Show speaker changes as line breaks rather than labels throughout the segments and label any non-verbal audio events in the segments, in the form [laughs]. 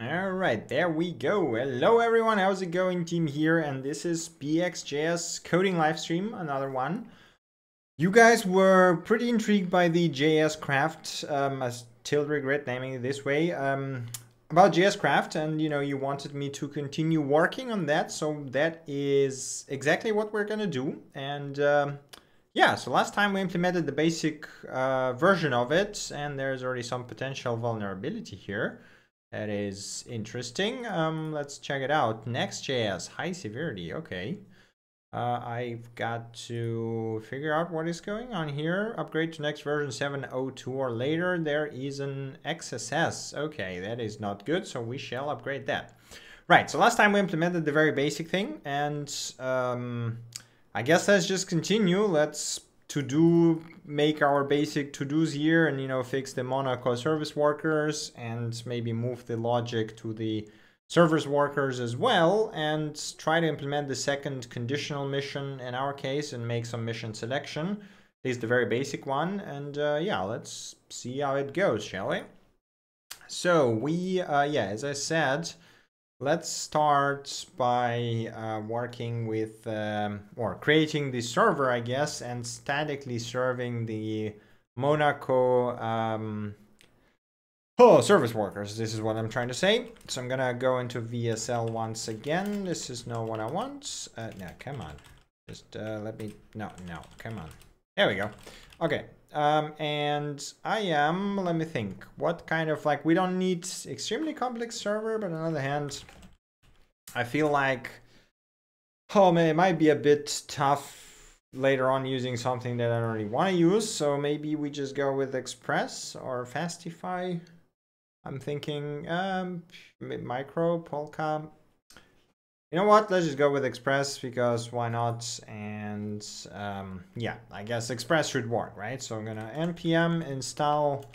All right, there we go. Hello everyone, how's it going? Tim here, and this is BXJS coding livestream, another one. You guys were pretty intrigued by the JS Craft, um, I still regret naming it this way, um, about JS Craft, and you know, you wanted me to continue working on that, so that is exactly what we're gonna do. And um, yeah, so last time we implemented the basic uh, version of it, and there's already some potential vulnerability here. That is interesting. Um, let's check it out. Next.js, high severity. Okay. Uh, I've got to figure out what is going on here. Upgrade to next version 7.02 or later. There is an XSS. Okay, that is not good, so we shall upgrade that. Right, so last time we implemented the very basic thing, and um, I guess let's just continue. Let's to do make our basic to-dos here and you know fix the Monaco service workers and maybe move the logic to the service workers as well and try to implement the second conditional mission in our case and make some mission selection. at least the very basic one and uh, yeah let's see how it goes shall we? So we uh, yeah as I said Let's start by uh, working with, um, or creating the server, I guess, and statically serving the Monaco um, oh, service workers. This is what I'm trying to say. So I'm gonna go into WSL once again. This is not what I want. Uh, no, come on. Just uh, let me, no, no, come on. There we go. Okay, um, and I am, let me think, what kind of, like, we don't need extremely complex server, but on the other hand, I feel like, oh man, it might be a bit tough later on using something that I don't really want to use. So maybe we just go with Express or Fastify. I'm thinking um, Micro, Polka. You know what? Let's just go with Express because why not? And um, yeah, I guess Express should work, right? So I'm gonna npm install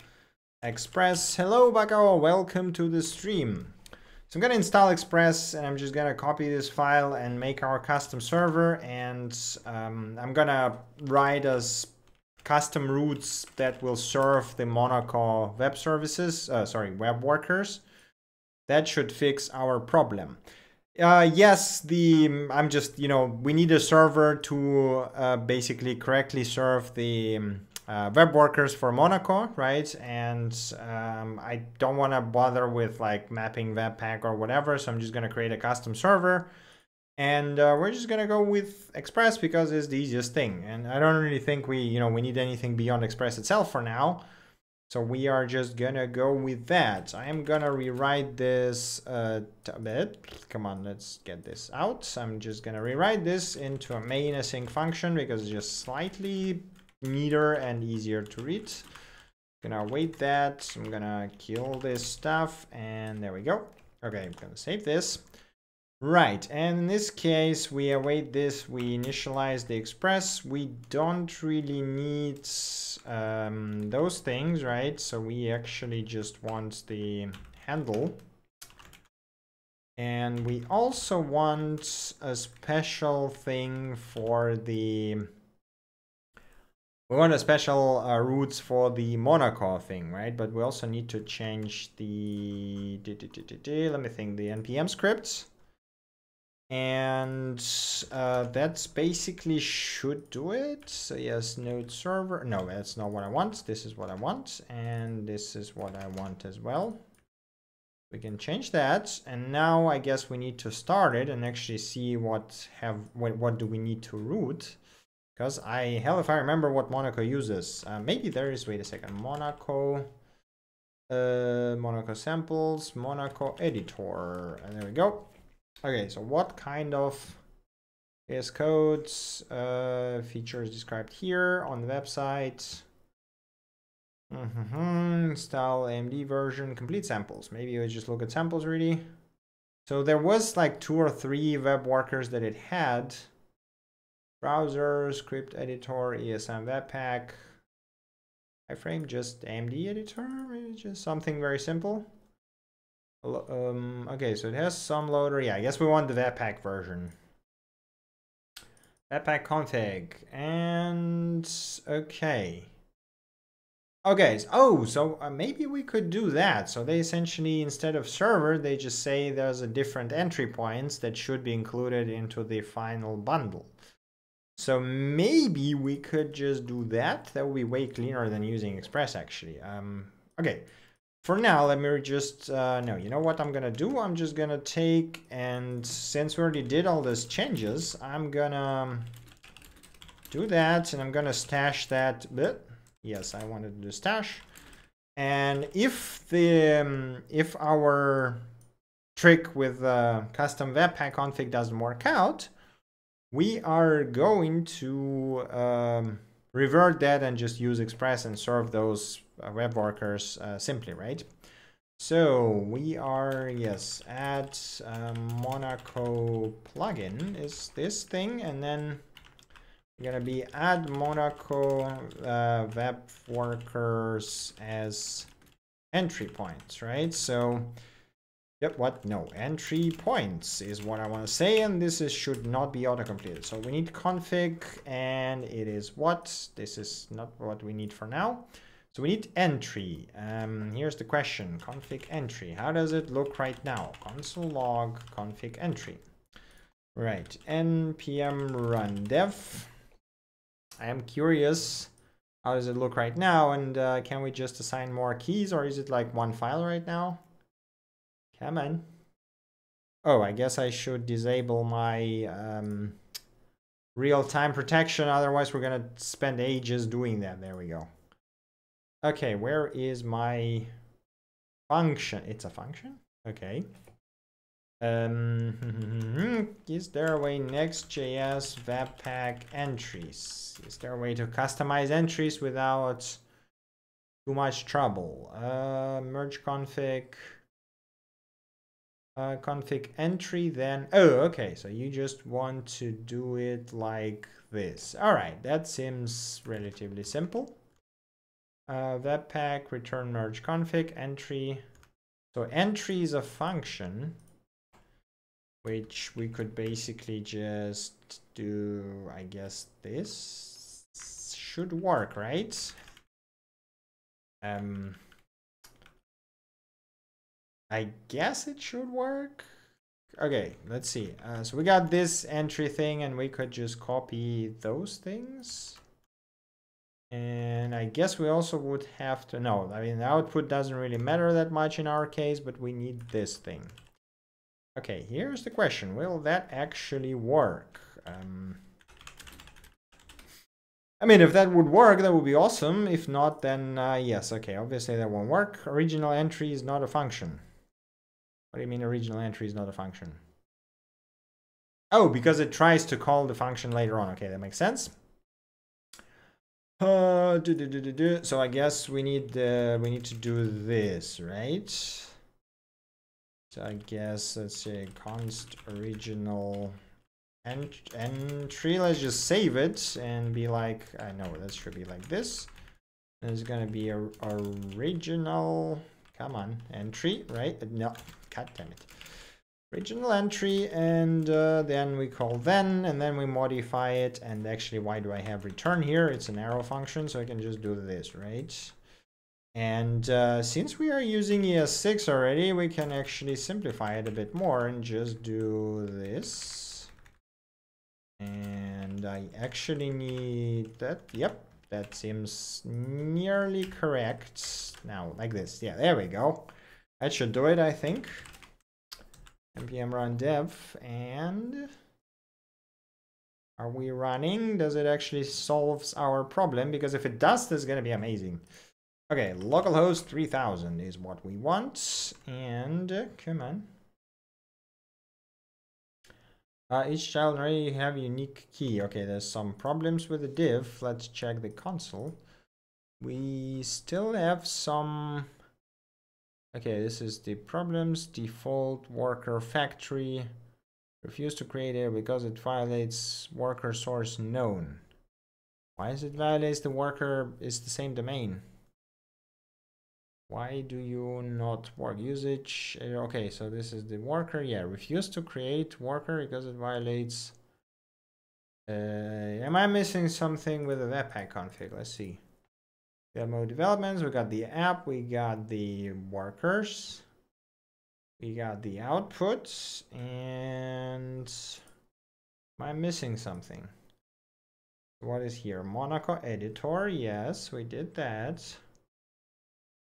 Express. Hello, Bako. Welcome to the stream. So I'm gonna install Express and I'm just gonna copy this file and make our custom server and um, I'm gonna write us custom routes that will serve the Monaco web services, uh, sorry, web workers. That should fix our problem. Uh, yes, the I'm just, you know, we need a server to uh, basically correctly serve the uh, web workers for Monaco, right? And um, I don't want to bother with like mapping Webpack or whatever, so I'm just going to create a custom server. And uh, we're just going to go with Express because it's the easiest thing. And I don't really think we, you know, we need anything beyond Express itself for now. So we are just gonna go with that. I am gonna rewrite this uh, a bit. Come on, let's get this out. I'm just gonna rewrite this into a main async function because it's just slightly neater and easier to read. Gonna wait that. I'm gonna kill this stuff and there we go. Okay, I'm gonna save this. Right, and in this case, we await this, we initialize the express. We don't really need um, those things, right? So we actually just want the handle. And we also want a special thing for the we want a special uh, routes for the Monaco thing, right? But we also need to change the, let me think, the npm scripts. And uh, that's basically should do it. So yes, node server. No, that's not what I want. This is what I want. And this is what I want as well. We can change that. And now I guess we need to start it and actually see what have what, what do we need to root. Because I, hell if I remember what Monaco uses. Uh, maybe there is, wait a second, Monaco, uh, Monaco samples, Monaco editor. And there we go. Okay, so what kind of VS codes, uh, features described here on the website? Mm -hmm. Install AMD version, complete samples. Maybe we just look at samples really. So there was like two or three web workers that it had browser, script editor, ESM Webpack, iframe, just AMD editor, just something very simple. Um, okay, so it has some loader. Yeah, I guess we want the Webpack version. Webpack config and okay. Okay, so, oh, so uh, maybe we could do that. So they essentially, instead of server, they just say there's a different entry points that should be included into the final bundle. So maybe we could just do that. That would be way cleaner than using Express, actually. Um, okay, for now, let me just, uh, no, you know what I'm gonna do? I'm just gonna take, and since we already did all these changes, I'm gonna do that, and I'm gonna stash that bit Yes, I wanted to stash. And if the um, if our trick with uh, custom webpack config doesn't work out, we are going to um, revert that and just use Express and serve those web workers uh, simply, right? So we are, yes, add um, Monaco plugin is this thing, and then we're gonna be add Monaco uh, web workers as entry points, right? So, yep, what? No, entry points is what I want to say, and this is should not be auto-completed. So we need config, and it is what? This is not what we need for now. So we need entry. Um, here's the question, config entry. How does it look right now? Console log config entry. Right, npm run dev. I am curious, how does it look right now? And uh, can we just assign more keys or is it like one file right now? Come on. Oh, I guess I should disable my um, real-time protection. Otherwise, we're going to spend ages doing that. There we go. Okay, where is my function? It's a function? Okay. Um, [laughs] is there a way Next.js Webpack entries? Is there a way to customize entries without too much trouble? Uh, merge config, uh, config entry, then, oh, okay, so you just want to do it like this. All right, that seems relatively simple. Uh, Webpack, return merge config, entry. So entry is a function which we could basically just do, I guess this should work, right? Um, I guess it should work. Okay, let's see. Uh, so we got this entry thing and we could just copy those things. And I guess we also would have to, no, I mean, the output doesn't really matter that much in our case, but we need this thing. Okay, here's the question. Will that actually work? Um, I mean, if that would work, that would be awesome. If not, then uh, yes, okay, obviously that won't work. Original entry is not a function. What do you mean original entry is not a function? Oh, because it tries to call the function later on. Okay, that makes sense. Uh, do, do, do, do, So I guess we need uh, we need to do this, right? So I guess let's say const original ent entry. Let's just save it and be like, I know that should be like this. There's gonna be a original, come on, entry, right? No, god damn it. Original entry, and uh, then we call then, and then we modify it. And actually, why do I have return here? It's an arrow function, so I can just do this, right? And uh, since we are using ES6 already, we can actually simplify it a bit more and just do this. And I actually need that. Yep, that seems nearly correct. Now, like this. Yeah, there we go. That should do it, I think. Npm run dev and are we running? Does it actually solves our problem? Because if it does, this is going to be amazing. Okay, localhost 3000 is what we want. And come on. Uh, each child already have unique key. Okay, there's some problems with the div. Let's check the console. We still have some... Okay, this is the problems. Default worker factory. Refuse to create it because it violates worker source known. Why is it violates the worker is the same domain? why do you not work usage uh, okay so this is the worker yeah refuse to create worker because it violates uh, am I missing something with the webpack config let's see We got developments, we got the app, we got the workers, we got the outputs, and am I missing something? What is here? Monaco editor, yes, we did that.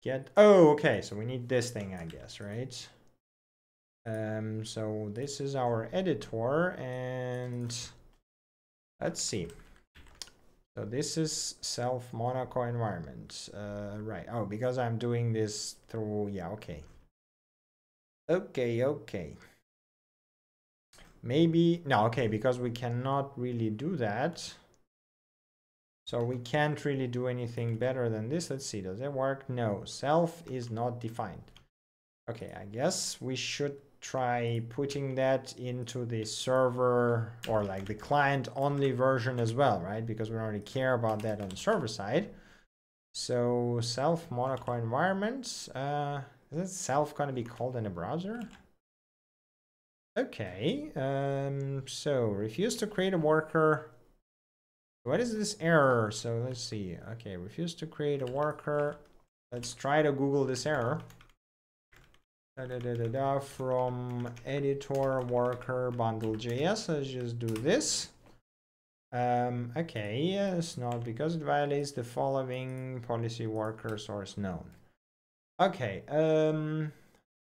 Get, oh, okay, so we need this thing, I guess, right? Um, so this is our editor, and let's see. So this is self Monaco environment. Uh, right. Oh, because I'm doing this through, yeah, okay. Okay, okay. Maybe, no, okay, because we cannot really do that. So we can't really do anything better than this. Let's see, does it work? No, self is not defined. Okay, I guess we should try putting that into the server or like the client only version as well, right? Because we don't really care about that on the server side. So self Monaco environment, uh, is it self going to be called in a browser? Okay, um, so refuse to create a worker. What is this error? So let's see. Okay, refuse to create a worker. Let's try to Google this error. Da, da, da, da, from editor worker bundle JS. Let's just do this. Um, okay, yes, not because it violates the following policy worker source known. Okay, um,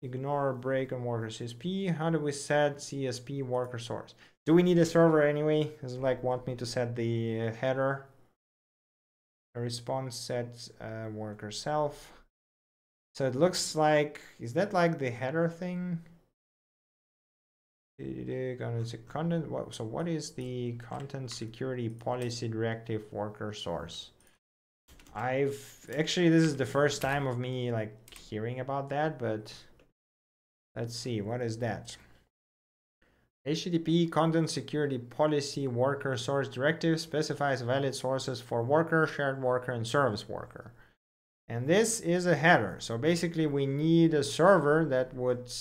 ignore break on worker CSP. How do we set CSP worker source? Do we need a server anyway? Does it like want me to set the header? A response set uh, worker self. So it looks like, is that like the header thing? Content, what, so what is the content security policy directive worker source? I've actually, this is the first time of me like hearing about that, but let's see, what is that? HTTP Content Security Policy Worker Source Directive specifies valid sources for worker, shared worker, and service worker. And this is a header. So basically we need a server that would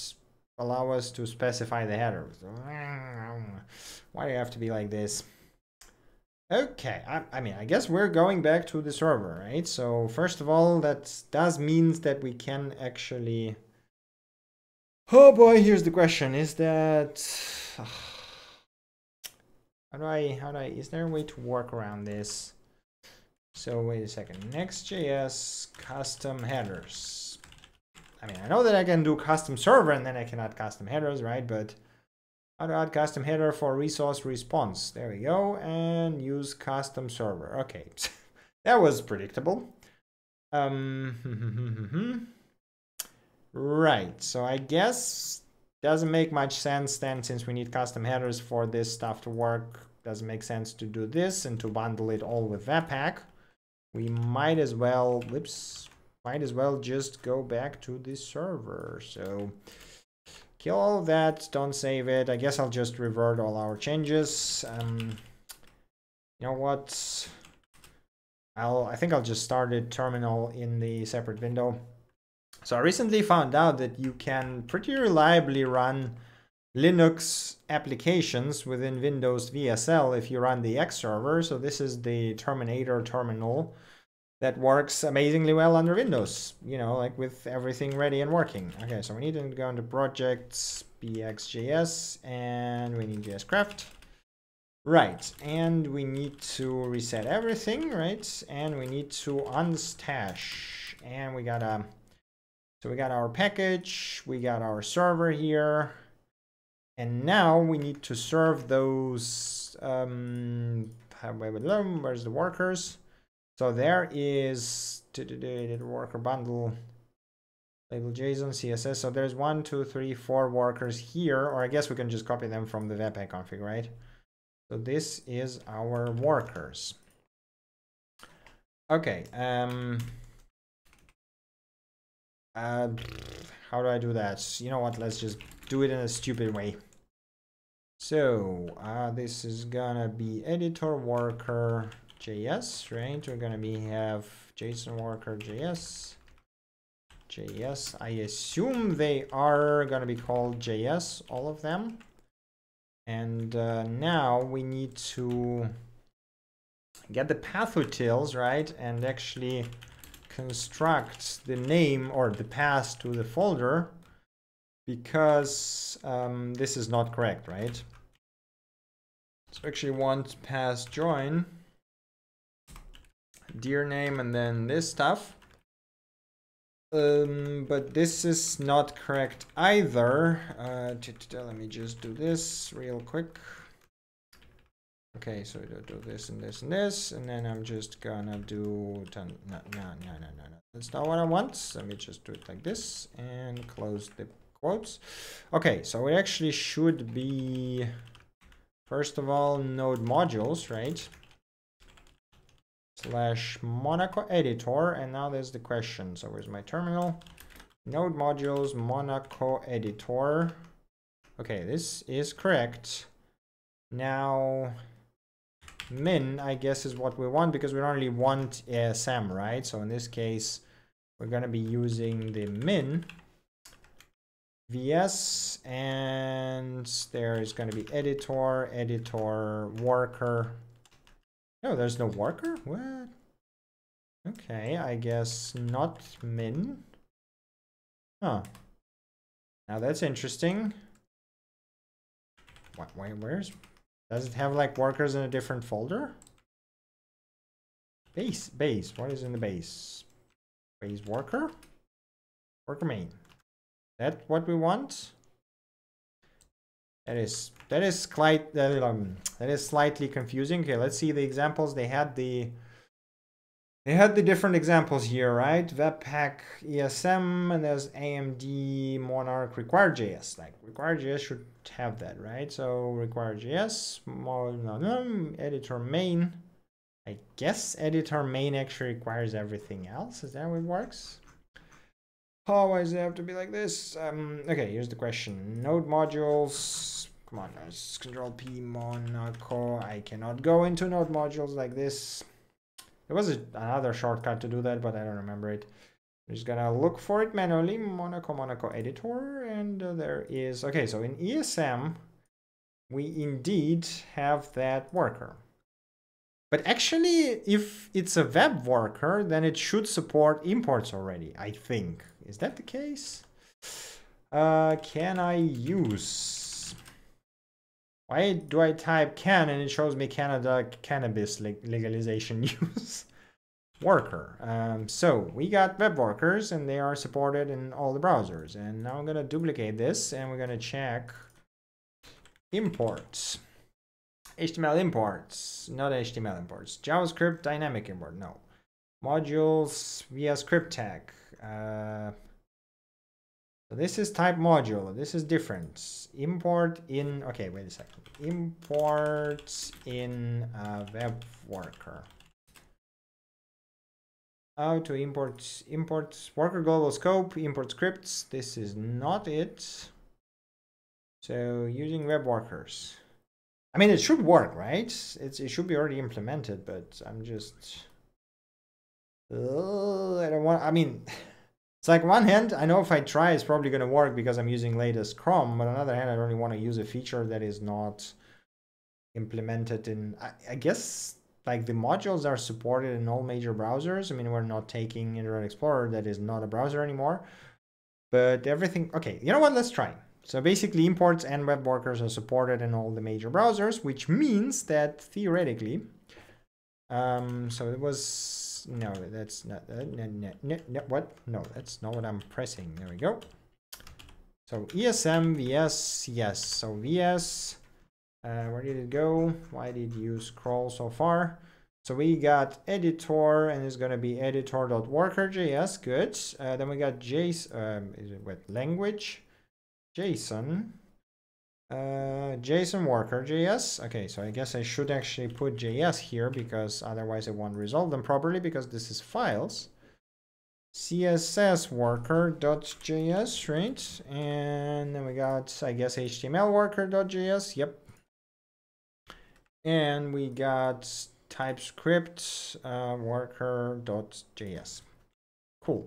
allow us to specify the header. Mm, why do you have to be like this? Okay, I, I, mean, I guess we're going back to the server, right? So first of all, that does means that we can actually... Oh boy, here's the question. Is that... Ah, how do I, how do I, is there a way to work around this? So wait a second, Next.js custom headers. I mean, I know that I can do custom server and then I can add custom headers, right? But how to add custom header for resource response? There we go. And use custom server. Okay, [laughs] that was predictable. Um, [laughs] right, so I guess doesn't make much sense then since we need custom headers for this stuff to work. Doesn't make sense to do this and to bundle it all with Webpack we might as well, whoops, might as well just go back to the server. So kill all that, don't save it. I guess I'll just revert all our changes. Um, you know what? I'll, I think I'll just start a terminal in the separate window. So I recently found out that you can pretty reliably run Linux applications within Windows WSL if you run the X server. So this is the Terminator terminal that works amazingly well under Windows, you know, like with everything ready and working. Okay, so we need to go into projects, bxjs, and we need jscraft. Right, and we need to reset everything, right? And we need to unstash. And we got a, so we got our package, we got our server here. And now we need to serve those, um, where's the workers? So there is the worker bundle label JSON, CSS. So there's one, two, three, four workers here, or I guess we can just copy them from the webpack config, right? So this is our workers. Okay. Um, uh, how do I do that? You know what? Let's just do it in a stupid way. So uh, this is gonna be editor worker JS, right? We're gonna be have JSON worker JS. JS. I assume they are gonna be called JS, all of them. And uh, now we need to get the path utils, right? And actually construct the name or the path to the folder because um, this is not correct, right? So actually want path join dir name and then this stuff. Um, but this is not correct either. Uh, let me just do this real quick. Okay, so do, do this and this and this, and then I'm just gonna do, no, no, no, no, no, no. That's not what I want. Let me just do it like this and close the quotes. Okay, so it actually should be, first of all, node modules, right? Slash Monaco editor, and now there's the question. So where's my terminal? Node modules, Monaco editor. Okay, this is correct. Now, min, I guess, is what we want because we only want uh, ESM, right? So in this case, we're going to be using the min vs and there is going to be editor, editor, worker. No, there's no worker? What? Okay, I guess not min. Huh. Now that's interesting. What, where, where's does it have like workers in a different folder? Base, base, what is in the base? Base worker? Worker main. That what we want? That is that is that, um, that is slightly confusing. Okay, let's see the examples. They had the they had the different examples here, right? Webpack ESM and there's AMD Monarch require.js. Like require.js should have that, right? So require.js, editor main. I guess editor main actually requires everything else. Is that how it works? Oh, why does it have to be like this? Um, okay, here's the question. Node modules. Come on, guys. Control P Monaco. I cannot go into node modules like this. There was a, another shortcut to do that, but I don't remember it. I'm just gonna look for it manually, Monaco, Monaco editor, and uh, there is, okay, so in ESM, we indeed have that worker. But actually, if it's a web worker, then it should support imports already, I think. Is that the case? Uh, can I use? Why do I type can and it shows me Canada cannabis legalization [laughs] use? worker. Um, so we got web workers and they are supported in all the browsers. And now I'm going to duplicate this and we're going to check imports. HTML imports, not HTML imports. JavaScript dynamic import, no. Modules via script tag. Uh, so this is type module. This is different. Import in, okay, wait a second. Import in web worker how to import import worker global scope import scripts this is not it so using web workers i mean it should work right it's it should be already implemented but i'm just uh, i don't want i mean [laughs] it's like one hand i know if i try it's probably going to work because i'm using latest chrome but on the other hand i don't really want to use a feature that is not implemented in I, I guess like the modules are supported in all major browsers. I mean, we're not taking Internet Explorer, that is not a browser anymore. But everything, okay, you know what, let's try. So basically imports and web workers are supported in all the major browsers, which means that theoretically, um, so it was, no, that's not, uh, no, no, no, what? No, that's not what I'm pressing. There we go. So ESM, VS, yes. So VS, uh, where did it go? Why did you scroll so far? So we got editor and it's going to be editor.worker.js. Good. Uh, then we got JSON, um, is it what language? JSON. Uh, JSON worker.js. Okay, so I guess I should actually put JS here because otherwise it won't resolve them properly because this is files. CSS worker.js, right? And then we got, I guess, HTML worker.js. Yep, and we got TypeScript uh, worker.js. Cool.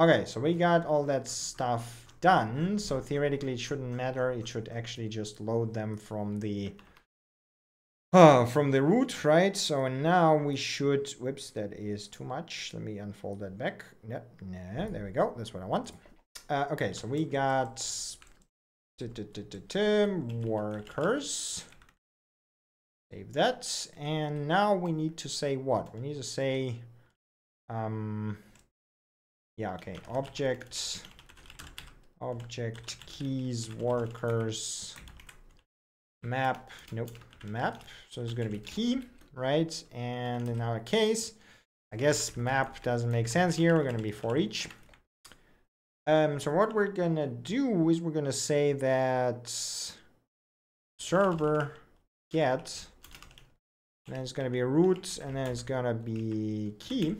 Okay, so we got all that stuff done. So theoretically, it shouldn't matter. It should actually just load them from the uh, from the root, right? So now we should, whoops, that is too much. Let me unfold that back. Yep, yeah, there we go. That's what I want. Uh, okay, so we got workers. Save that. And now we need to say what? We need to say, um, yeah, okay, object, object keys, workers, map, nope, map. So it's going to be key, right? And in our case, I guess map doesn't make sense here. We're going to be for each. Um, so what we're going to do is we're going to say that server get then it's going to be a root and then it's going to be key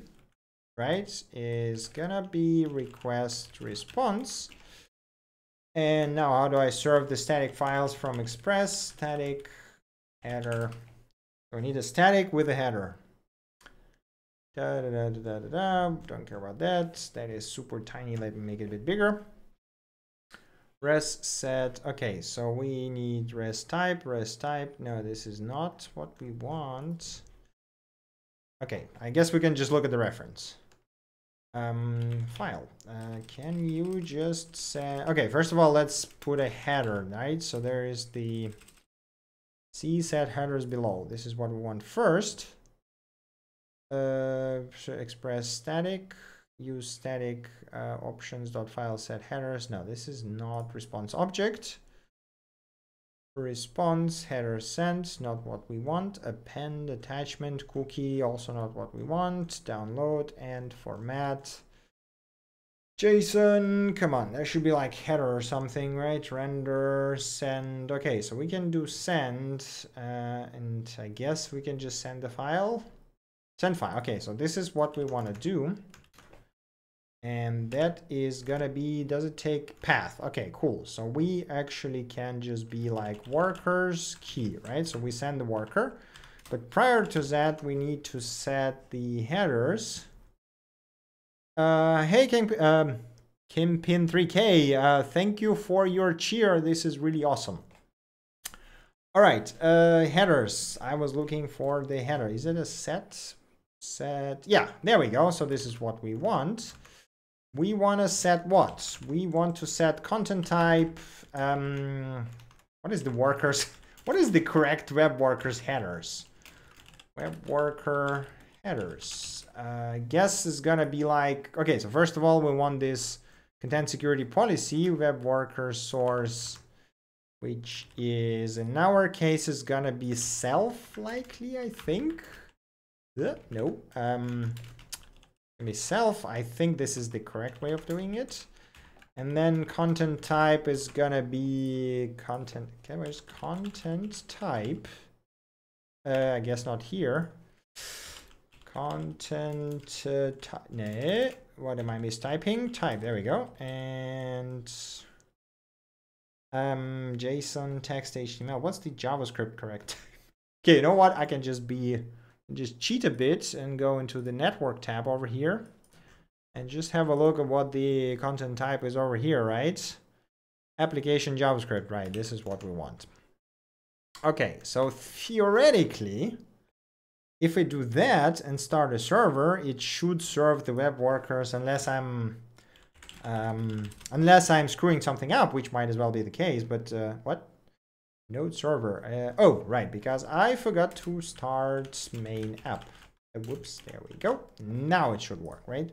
right is going to be request response and now how do i serve the static files from express static header? So we need a static with a header? Da, da, da, don't care about that. That is super tiny. Let me make it a bit bigger. Res set. Okay so we need res type res type. No this is not what we want. Okay i guess we can just look at the reference um file uh, can you just say okay first of all let's put a header right so there is the c set headers below this is what we want first uh express static use static uh, options dot file set headers. No, this is not response object. Response header sent, not what we want. Append attachment cookie, also not what we want. Download and format. JSON, come on, there should be like header or something, right? Render, send. Okay, so we can do send, uh, and I guess we can just send the file. Send file. Okay, so this is what we want to do and that is gonna be does it take path? Okay cool. So we actually can just be like workers key right? So we send the worker. But prior to that we need to set the headers. Uh hey Kim, um, Kim Pin 3k uh thank you for your cheer. This is really awesome. All right uh headers. I was looking for the header. Is it a set? Set yeah there we go. So this is what we want we want to set what? We want to set content type. Um, what is the workers? [laughs] What is the correct web workers headers? Web worker headers. Uh, guess is gonna be like okay. So first of all, we want this content security policy web worker source, which is in our case is gonna be self likely. I think. Uh, no. Um, myself. I think this is the correct way of doing it. And then content type is gonna be content. Okay, where's content type? Uh, I guess not here. Content uh, type. No, what am I mistyping? Type. There we go. And um, JSON text HTML. What's the JavaScript correct? [laughs] okay, you know what? I can just be just cheat a bit and go into the network tab over here and just have a look at what the content type is over here, right? Application JavaScript, right? This is what we want. Okay, so theoretically, if we do that and start a server, it should serve the web workers unless I'm um, unless I'm screwing something up, which might as well be the case. But uh, what? Node server. Uh, oh, right, because I forgot to start main app. Uh, whoops, there we go. Now it should work, right?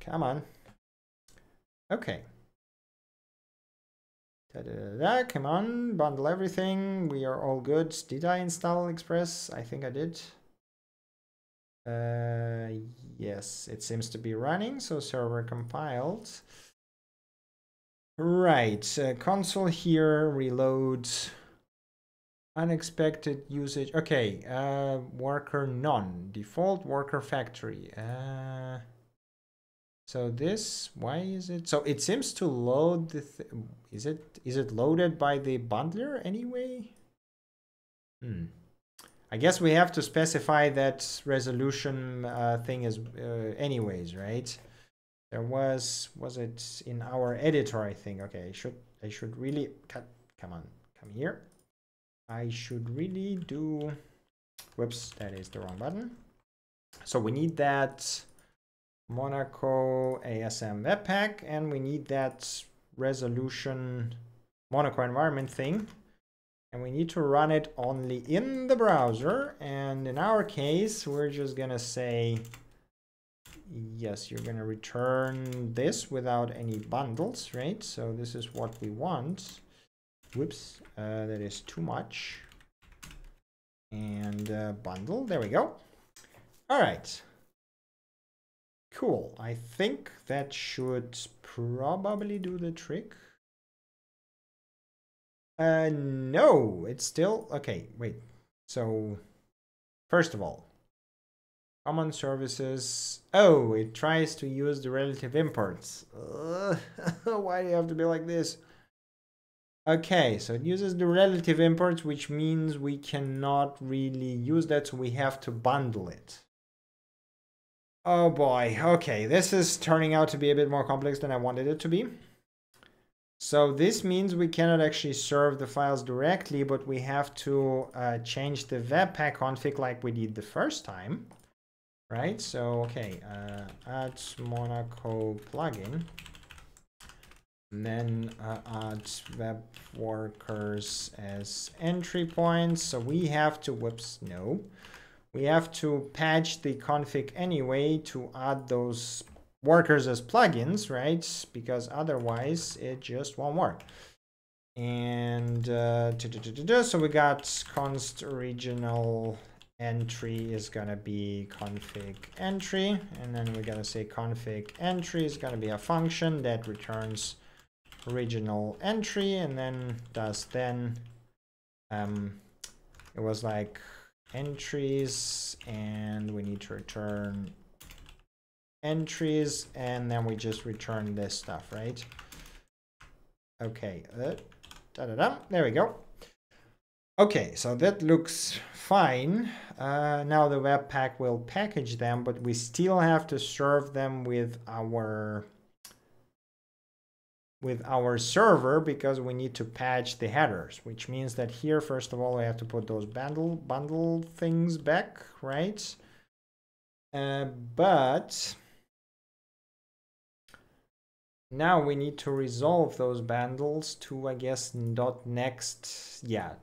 Come on. Okay. Da, da, da, come on, bundle everything. We are all good. Did I install Express? I think I did. Uh, yes, it seems to be running, so server compiled. Right, uh, console here, reloads, unexpected usage. Okay, uh, worker none, default worker factory. Uh, so this, why is it? So it seems to load the, th is it, is it loaded by the bundler anyway? Hmm. I guess we have to specify that resolution uh, thing is uh, anyways, right? There was, was it in our editor, I think. Okay, I should, I should really cut, come on, come here. I should really do, whoops, that is the wrong button. So we need that Monaco ESM Webpack and we need that resolution Monaco environment thing. And we need to run it only in the browser. And in our case, we're just gonna say, yes, you're gonna return this without any bundles, right? So this is what we want. Whoops, uh, that is too much. And uh, bundle, there we go. All right. Cool. I think that should probably do the trick. Uh, no, it's still, okay, wait. So, first of all, common services. Oh, it tries to use the relative imports. [laughs] Why do you have to be like this? Okay, so it uses the relative imports, which means we cannot really use that, so we have to bundle it. Oh boy, okay, this is turning out to be a bit more complex than I wanted it to be. So this means we cannot actually serve the files directly, but we have to uh, change the webpack config like we did the first time, right? So, okay, uh, add Monaco plugin and then uh, add web workers as entry points. So we have to, whoops, no. We have to patch the config anyway to add those workers as plugins, right? Because otherwise it just won't work. And uh, so we got const original entry is gonna be config entry, and then we're gonna say config entry is gonna be a function that returns original entry and then does then um, it was like entries and we need to return entries and then we just return this stuff right okay uh, da -da -da. there we go okay so that looks fine uh, now the webpack will package them but we still have to serve them with our with our server because we need to patch the headers, which means that here, first of all, we have to put those bundle bundle things back, right? Uh, but now we need to resolve those bundles to, I guess, dot next, yeah.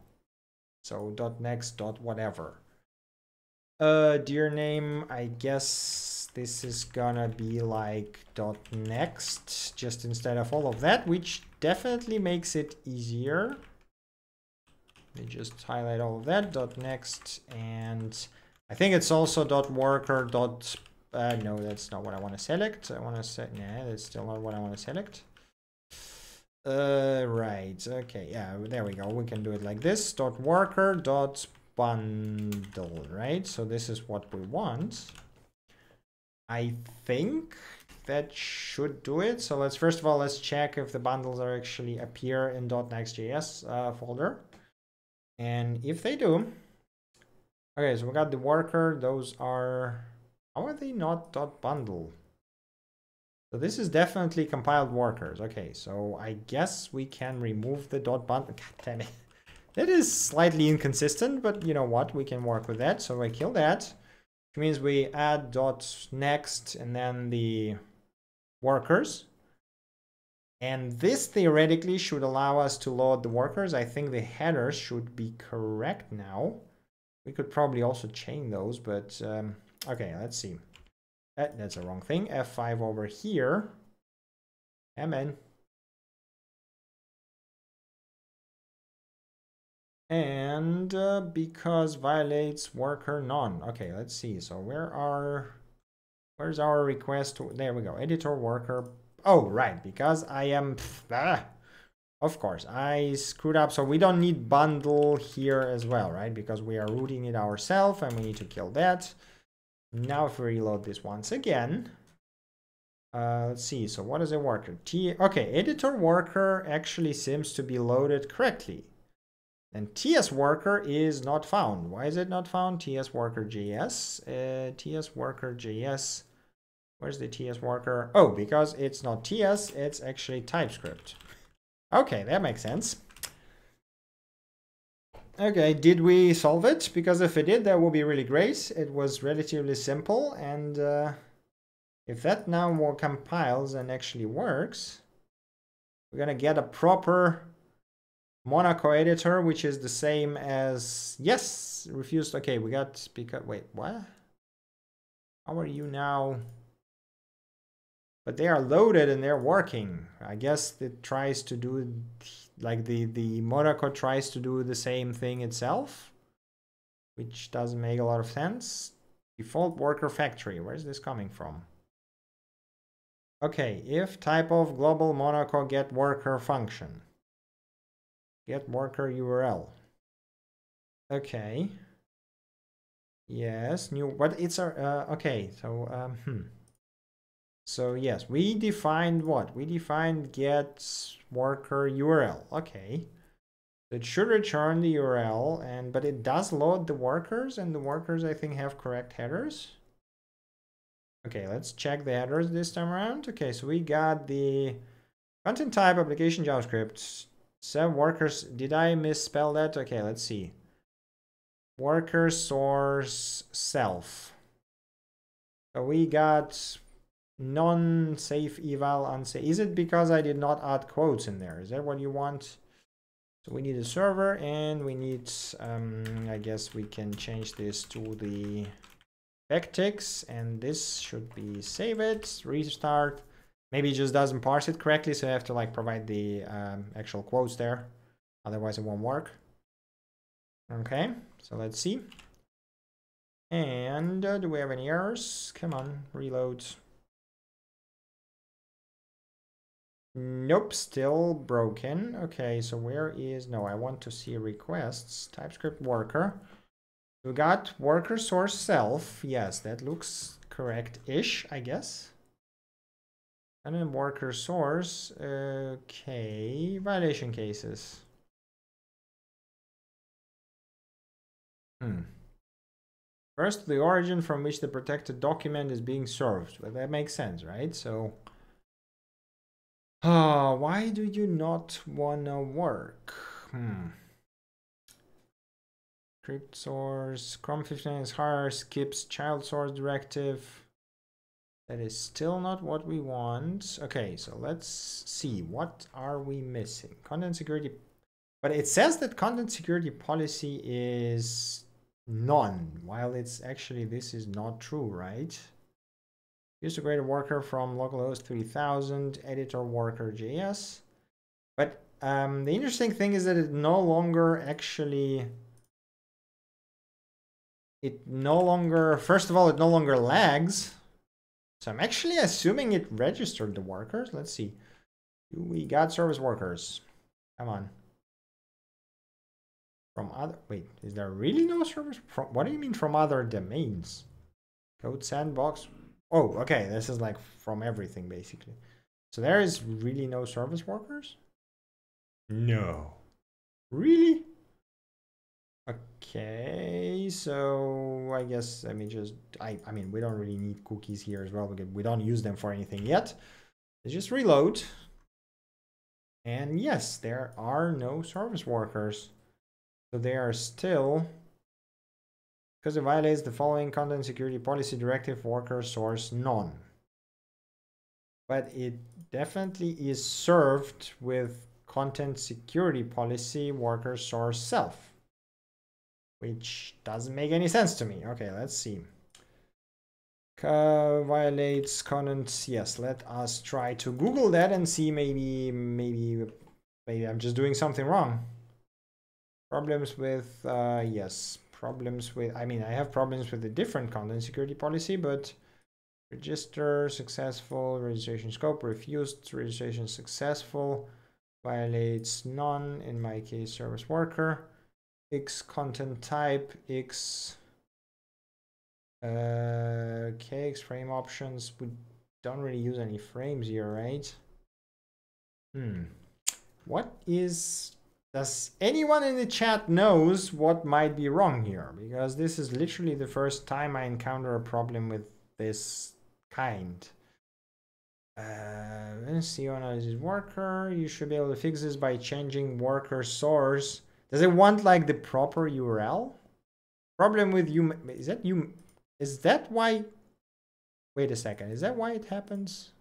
So dot next dot whatever. Uh, dir name, I guess this is gonna be like dot next just instead of all of that which definitely makes it easier. Let me just highlight all of that dot next and I think it's also dot worker dot uh, no that's not what I want to select. I want to set nah that's still not what I want to select uh right okay yeah there we go we can do it like this dot worker dot bundle right so this is what we want I think that should do it. So let's first of all, let's check if the bundles are actually appear in dot .next.js uh, folder. And if they do, okay, so we got the worker. Those are, how are they not dot .bundle? So this is definitely compiled workers. Okay, so I guess we can remove the dot bundle. [laughs] God damn it. That is slightly inconsistent, but you know what? We can work with that. So I kill that which means we add dot next and then the workers. And this theoretically should allow us to load the workers. I think the headers should be correct now. We could probably also chain those, but um, okay, let's see. That, that's the wrong thing. F5 over here. Amen. and uh, because violates worker none. Okay let's see. So where are where's our request? To, there we go. Editor worker. Oh right. Because i am ah, of course. I screwed up. So we don't need bundle here as well right? Because we are rooting it ourselves and we need to kill that now if we reload this once again uh, let's see so what is a worker t okay editor worker actually seems to be loaded correctly and TS worker is not found. Why is it not found? TS worker JS. Uh, TS worker JS. Where's the TS worker? Oh, because it's not TS, it's actually TypeScript. Okay, that makes sense. Okay, did we solve it? Because if it did, that would be really great. It was relatively simple, and uh, if that now compiles and actually works, we're gonna get a proper Monaco editor, which is the same as yes, refused. Okay, we got because wait, what? How are you now? But they are loaded and they're working. I guess it tries to do like the the Monaco tries to do the same thing itself, which doesn't make a lot of sense. Default worker factory. Where's this coming from? Okay, if type of global Monaco get worker function. Get worker URL. Okay. Yes, new, but it's our, uh, okay, so, um, hmm. So yes, we defined what? We defined get worker URL. Okay. It should return the URL and but it does load the workers and the workers I think have correct headers. Okay, let's check the headers this time around. Okay, so we got the content type application JavaScript. Seven workers. Did I misspell that? Okay, let's see. Worker source self. So we got non-safe eval unsafe. Is it because I did not add quotes in there? Is that what you want? So we need a server and we need, um, I guess we can change this to the backticks and this should be save it, restart. Maybe it just doesn't parse it correctly, so I have to like provide the um, actual quotes there. Otherwise it won't work. Okay, so let's see. And uh, do we have any errors? Come on, reload. Nope, still broken. Okay, so where is... No, I want to see requests. TypeScript worker. We got worker source self. Yes, that looks correct-ish, I guess. And then worker source. Okay, violation cases. Hmm. First, the origin from which the protected document is being served. Well, that makes sense, right? So uh, why do you not wanna work? Hmm. Script source, Chrome 15 is hard, skips child source directive. That is still not what we want. Okay, so let's see. What are we missing? Content security. But it says that content security policy is none, while it's actually, this is not true, right? Use a worker from localhost 3000, editor worker JS. But um, the interesting thing is that it no longer actually, it no longer, first of all, it no longer lags. So I'm actually assuming it registered the workers. Let's see. We got service workers. Come on. From other, wait, is there really no service? From, what do you mean from other domains? Code sandbox, Oh, okay. This is like from everything basically. So there is really no service workers? No. Really? Okay, so I guess let me just I I mean we don't really need cookies here as well because we don't use them for anything yet. Let's just reload. And yes, there are no service workers. So they are still because it violates the following content security policy directive worker source none. But it definitely is served with content security policy worker source self, which doesn't make any sense to me. Okay, let's see. Uh, violates content. Yes, let us try to Google that and see maybe, maybe, maybe I'm just doing something wrong. Problems with, uh, yes, problems with, I mean, I have problems with a different content security policy, but register successful, registration scope refused, registration successful, violates none, in my case, service worker, X content type, X, uh, okay, X frame options, we don't really use any frames here, right? Hmm. What is does anyone in the chat knows what might be wrong here? Because this is literally the first time I encounter a problem with this kind. Uh, CEO analysis worker. You should be able to fix this by changing worker source Does it want like the proper URL? Problem with you is that you is that why wait a second, is that why it happens?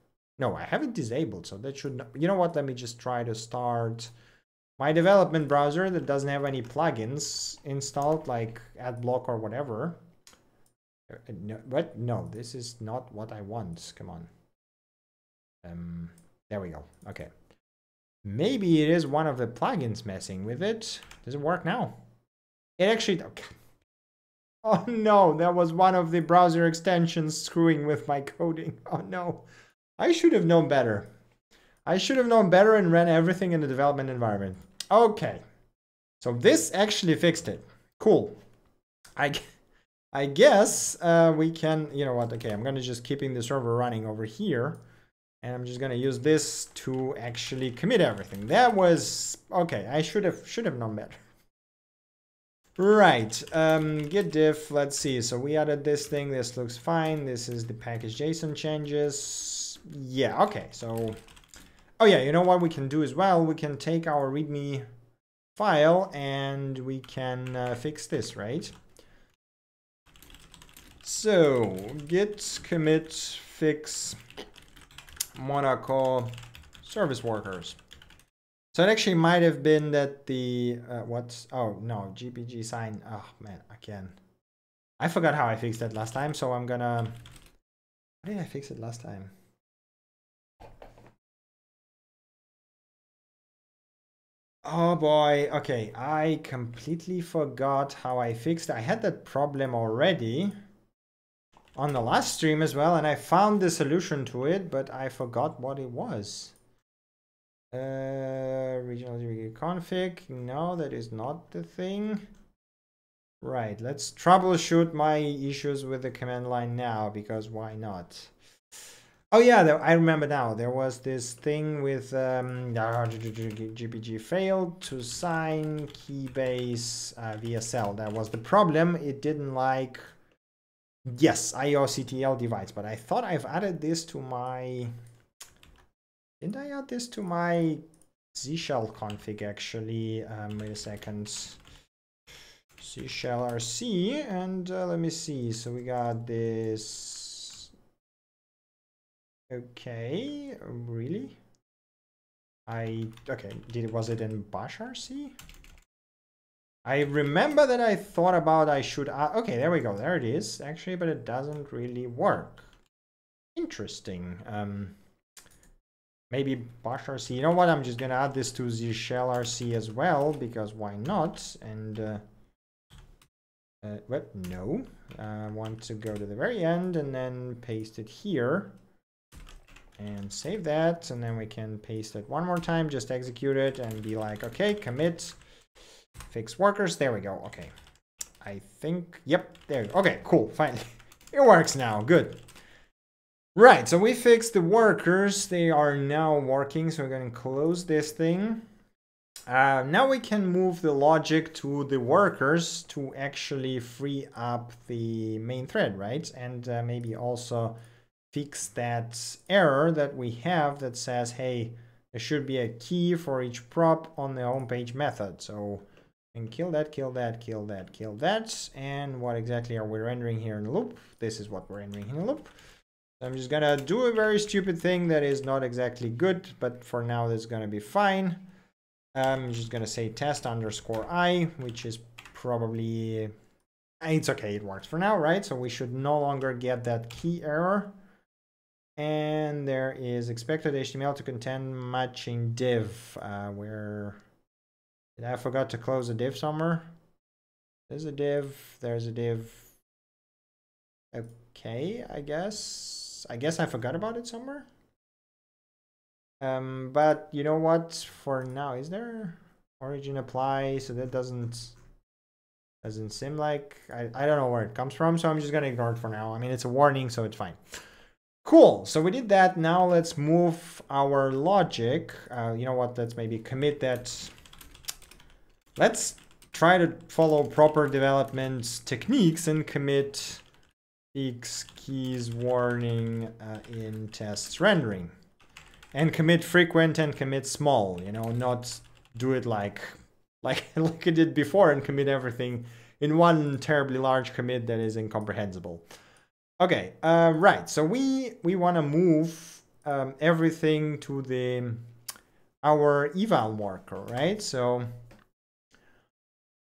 No, I have it disabled, so that should not, you know what, let me just try to start my development browser that doesn't have any plugins installed like AdBlock or whatever. Uh, no, but no, this is not what I want. Come on. Um, there we go. Okay. Maybe it is one of the plugins messing with it. Does it work now? It actually... Okay. Oh no, that was one of the browser extensions screwing with my coding. [laughs] Oh no. I should have known better. I should have known better and ran everything in the development environment. Okay. So this actually fixed it. Cool. I, I guess uh, we can, you know what, okay, I'm gonna just keeping the server running over here. And I'm just gonna use this to actually commit everything. That was, okay, I should have, should have known better. Right, um, git diff, let's see. So we added this thing, this looks fine. This is the package JSON changes. Yeah, okay, so, oh yeah, you know what we can do as well? We can take our readme file and we can uh, fix this, right? So git commit fix Monaco service workers. So it actually might have been that the, uh, what's, oh no, GPG sign, oh man, again. I forgot how I fixed that last time, so I'm gonna, how did I fix it last time? Oh boy, okay, I completely forgot how I fixed. I had that problem already on the last stream as well, and I found the solution to it, but I forgot what it was. Uh, regional config. No, that is not the thing. Right, let's troubleshoot my issues with the command line now, because why not? Oh yeah, there, I remember now. There was this thing with um, GPG failed to sign keybase uh, WSL. That was the problem. It didn't like, yes, IOCTL device, but I thought I've added this to my didn't I add this to my Z shell config actually? Um, wait a second. Z shell RC and uh, let me see. So we got this. Okay, really? I okay. Did was it in Bash RC? I remember that I thought about I should. Uh, okay, there we go. There it is actually, but it doesn't really work. Interesting. Um, maybe bash rc you know what i'm just gonna add this to the shell rc as well because why not and uh, uh what no i want to go to the very end and then paste it here and save that and then we can paste it one more time just execute it and be like okay commit fix workers. There we go. Okay. I think yep there okay cool. [laughs] Finally it works now. Good. Right, so we fixed the workers. They are now working, so we're going to close this thing. Uh, now we can move the logic to the workers to actually free up the main thread, right? And uh, maybe also fix that error that we have that says, hey, there should be a key for each prop on the homepage method. So and kill that, kill that, kill that, kill that. And what exactly are we rendering here in the loop? This is what we're rendering in the loop. I'm just gonna do a very stupid thing that is not exactly good, but for now that's gonna be fine. I'm just gonna say test underscore i, which is probably, it's okay, it works for now, right? So we should no longer get that key error. And there is expected HTML to contain matching div, uh, where, did I forgot to close a div somewhere? There's a div, there's a div. Okay, I guess. I guess I forgot about it somewhere. Um, but you know what? For now, is there origin apply? So that doesn't doesn't seem like I, I don't know where it comes from. So I'm just gonna ignore it for now. I mean, it's a warning, so it's fine. Cool. So we did that. Now let's move our logic. Uh, you know what? Let's maybe commit that. Let's try to follow proper development techniques and commit X keys warning uh, in tests rendering. And commit frequent and commit small, you know, not do it like [laughs] like like I did before and commit everything in one terribly large commit that is incomprehensible. Okay, uh, right. So we we want to move um, everything to the our eval worker, right? So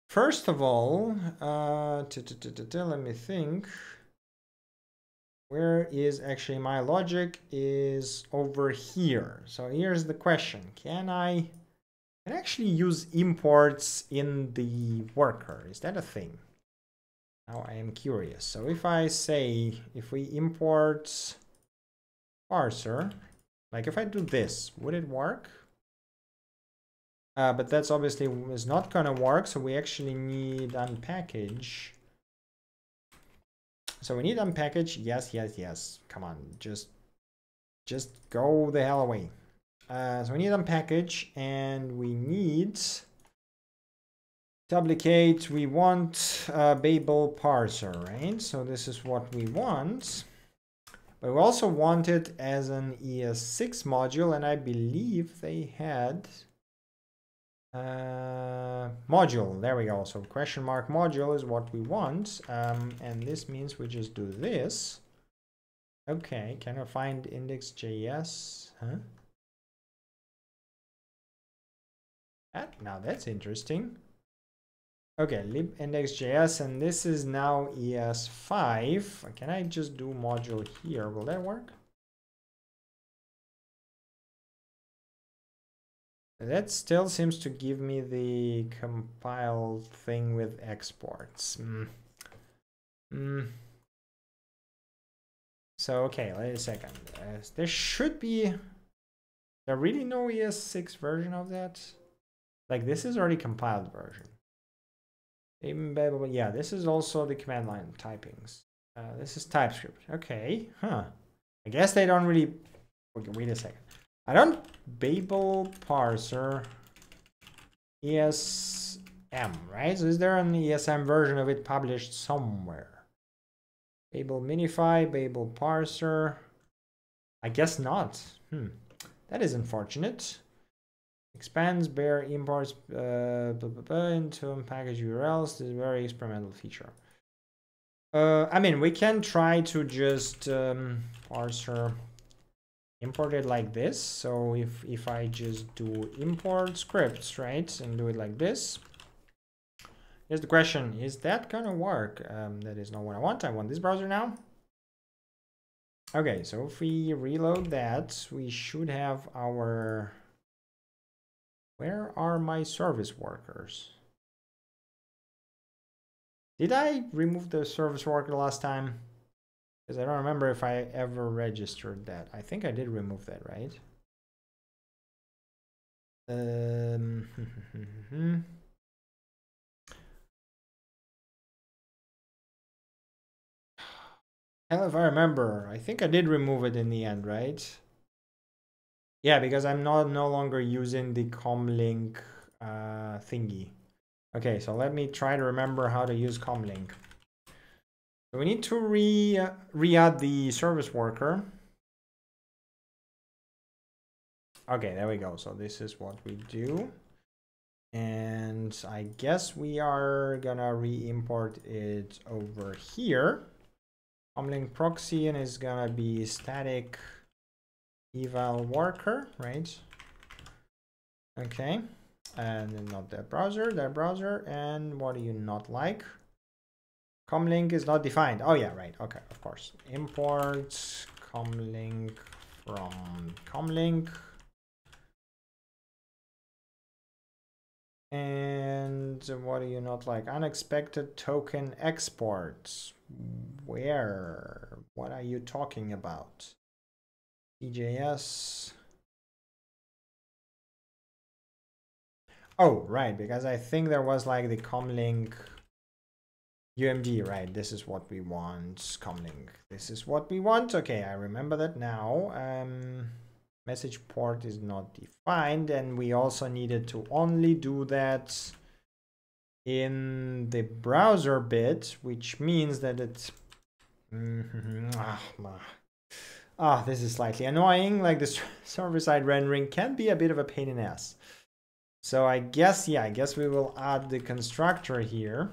first of all, uh, let me think. Where is actually my logic is over here. So here's the question. Can I can I actually use imports in the worker? Is that a thing? Now I am curious. So if I say, if we import parser, like if I do this, would it work? Uh, but that's obviously is not gonna work, so we actually need unpkg. So we need unpkg, yes, yes, yes. Come on, just, just go the hell away. Uh, so we need unpkg and we need duplicate. We want a Babel parser, right? So this is what we want. But we also want it as an ES6 module, and I believe they had uh, module. There we go. So question mark module is what we want, um, and this means we just do this. Okay, can I find index.js? Huh? That, now that's interesting. Okay, libindex.js, and this is now ES5. Can I just do module here? Will that work? That still seems to give me the compiled thing with exports. Mm. Mm. So, okay, wait a second. Uh, there should be... There really no ES6 version of that? Like, this is already compiled version. Yeah, this is also the command line typings. Uh, this is TypeScript. Okay, huh. I guess they don't really... Okay, wait a second. I don't... Babel parser ESM, right? So is there an ESM version of it published somewhere? Babel minify, Babel parser. I guess not. Hmm. That is unfortunate expands bare imports uh, blah, blah, blah, into package URLs. This is a very experimental feature. Uh, I mean, we can try to just um, parser import it like this. So if, if I just do import scripts, right, and do it like this, here's the question, is that gonna work? Um, that is not what I want. I want this browser now. Okay, so if we reload that, we should have our where are my service workers? Did I remove the service worker last time? Because I don't remember if I ever registered that. I think I did remove that, right? Um, [laughs] Hell if I remember. I think I did remove it in the end, right? Yeah, because I'm not no longer using the comlink uh, thingy. Okay, so let me try to remember how to use comlink. So we need to re uh, re-add the service worker. Okay, there we go. So this is what we do. And I guess we are gonna re-import it over here. Comlink proxy and is gonna be static eval worker, right? Okay, and not that browser, that browser, and what do you not like? Comlink is not defined. Oh yeah, right. Okay, of course. Import comlink from comlink. And what do you not like? Unexpected token exports. Where? What are you talking about? EJS. Oh, right, because I think there was like the comlink UMD, right? This is what we want, comlink. This is what we want. Okay, I remember that now. Um, message port is not defined, and we also needed to only do that in the browser bit, which means that it's... Mm -hmm. ah, Ah, this is slightly annoying, like the [laughs] server-side rendering can be a bit of a pain in the ass. So I guess, yeah, I guess we will add the constructor here.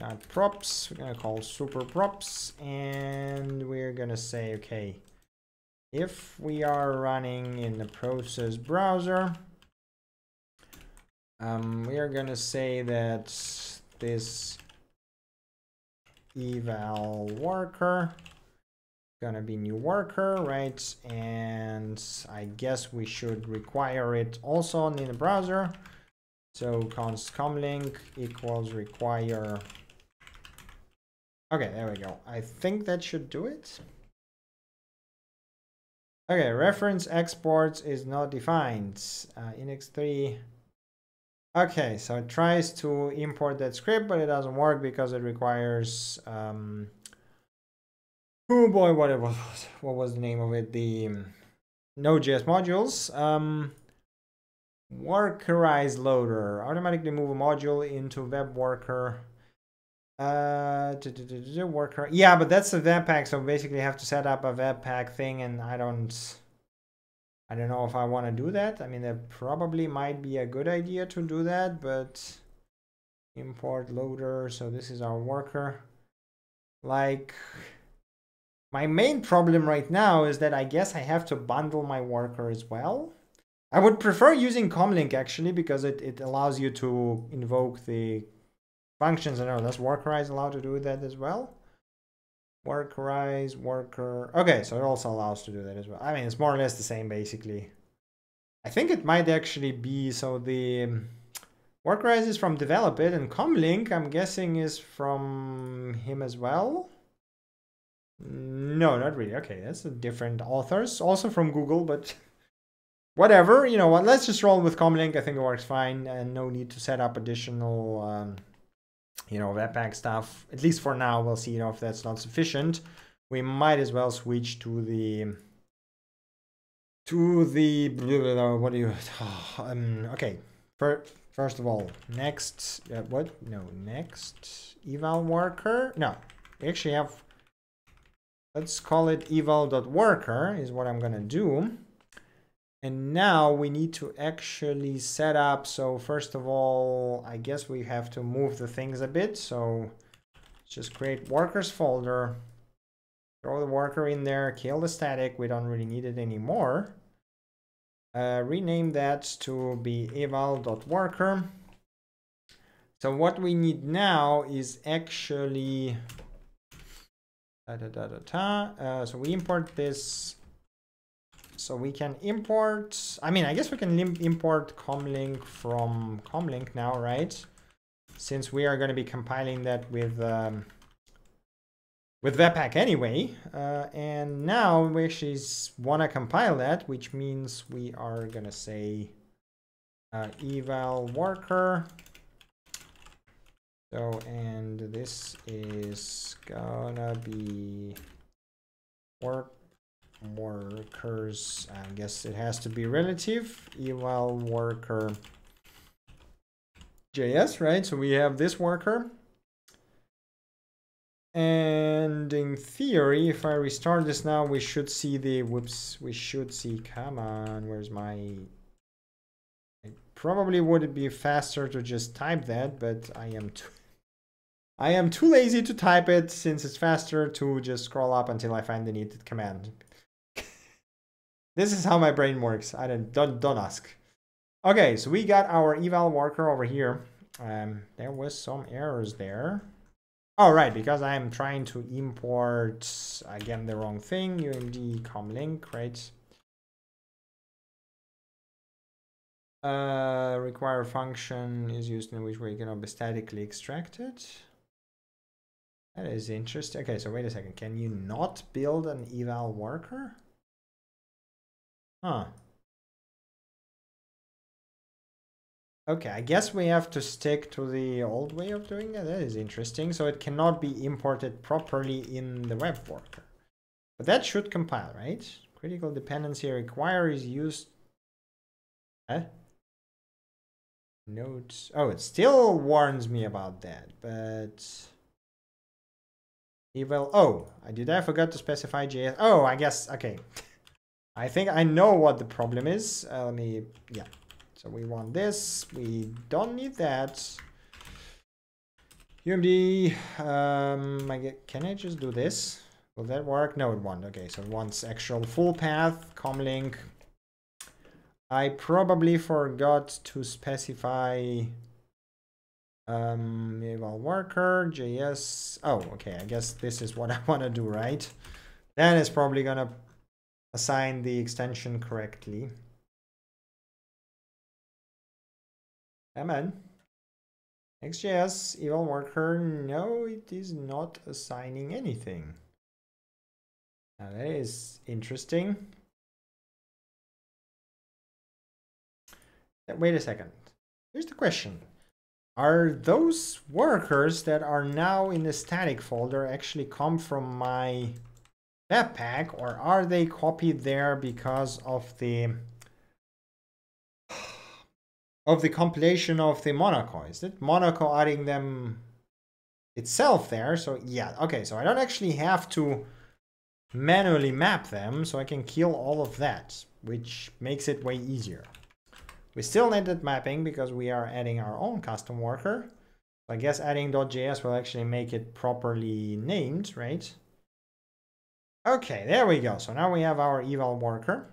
Add props, we're gonna call super props, and we're gonna say, okay, if we are running in the process browser, um, we are gonna say that this eval worker gonna be new worker, right? And I guess we should require it also in the browser. So const comlink equals require. Okay, there we go. I think that should do it. Okay, reference exports is not defined. Uh, Index3. Okay, so it tries to import that script, but it doesn't work because it requires um, oh boy, what it was, what was the name of it? The um, Node.js modules. Um, workerize loader automatically move a module into web worker. Uh, worker. Yeah, but that's a webpack, so basically, have to set up a webpack thing, and I don't. I don't know if I want to do that. I mean, that probably might be a good idea to do that, but import loader. So this is our worker. Like, my main problem right now is that I guess I have to bundle my worker as well. I would prefer using comlink actually because it, it allows you to invoke the functions. I know, does workerize allow to do that as well? Workerize, worker. Okay, so it also allows to do that as well. I mean, it's more or less the same basically. I think it might actually be, so the um, workerize is from developit and comlink I'm guessing is from him as well. No, not really. Okay, that's a different authors, also from Google, but [laughs] whatever. You know what? Let's just roll with Comlink. I think it works fine, and no need to set up additional, um, you know, Webpack stuff. At least for now, we'll see. You know, if that's not sufficient, we might as well switch to the to the [laughs] what do you? [sighs] Um, okay, first of all, next uh, what? No, next eval worker. No, we actually have let's call it eval.worker is what I'm gonna do. And now we need to actually set up. So first of all, I guess we have to move the things a bit. So just create workers folder, throw the worker in there, kill the static. We don't really need it anymore. Uh, rename that to be eval.worker. So what we need now is actually Da, da, da, da, da. Uh, so we import this. So we can import, I mean, I guess we can import comlink from comlink now, right? Since we are going to be compiling that with um, with Webpack anyway. Uh, and now we actually want to compile that, which means we are going to say uh, eval worker so, and this is gonna be work workers. I guess it has to be relative eval worker JS, right? So we have this worker. And in theory, if I restart this now, we should see the, whoops, we should see, come on, where's my, it probably would be faster to just type that, but I am too, I am too lazy to type it since it's faster to just scroll up until I find the needed command. [laughs] this is how my brain works. I don't, don't, don't ask. Okay, so we got our eval worker over here. Um, there was some errors there. Oh, right, because I'm trying to import, again, the wrong thing, umd comlink, right? Uh, require function is used in which way it cannot be statically extracted. That is interesting. Okay, so wait a second. Can you not build an eval worker? Huh. Okay, I guess we have to stick to the old way of doing it. That is interesting. So it cannot be imported properly in the web worker. But that should compile, right? Critical dependency require is used... Huh? Notes. Oh, it still warns me about that, but... Eval. Oh, I did I forgot to specify JS? Oh, I guess. Okay. [laughs] I think I know what the problem is. Uh, let me. Yeah. So we want this. We don't need that. UMD, um, I get, can I just do this? Will that work? No, it won't. Okay, so it wants actual full path, comlink. I probably forgot to specify um, eval worker, JS. Oh, okay, I guess this is what [laughs] I want to do, right? then it's probably to assign the extension correctly. Amen. XJS eval worker, no, it is not assigning anything. Now that is interesting. Wait a second. Here's the question. Are those workers that are now in the static folder actually come from my webpack or are they copied there because of the of the compilation of the Monaco. Is it Monaco adding them itself there? So yeah, okay, so I don't actually have to manually map them, so I can kill all of that, which makes it way easier. We still need that mapping because we are adding our own custom worker. So I guess adding .js will actually make it properly named, right? Okay, there we go. So now we have our eval worker.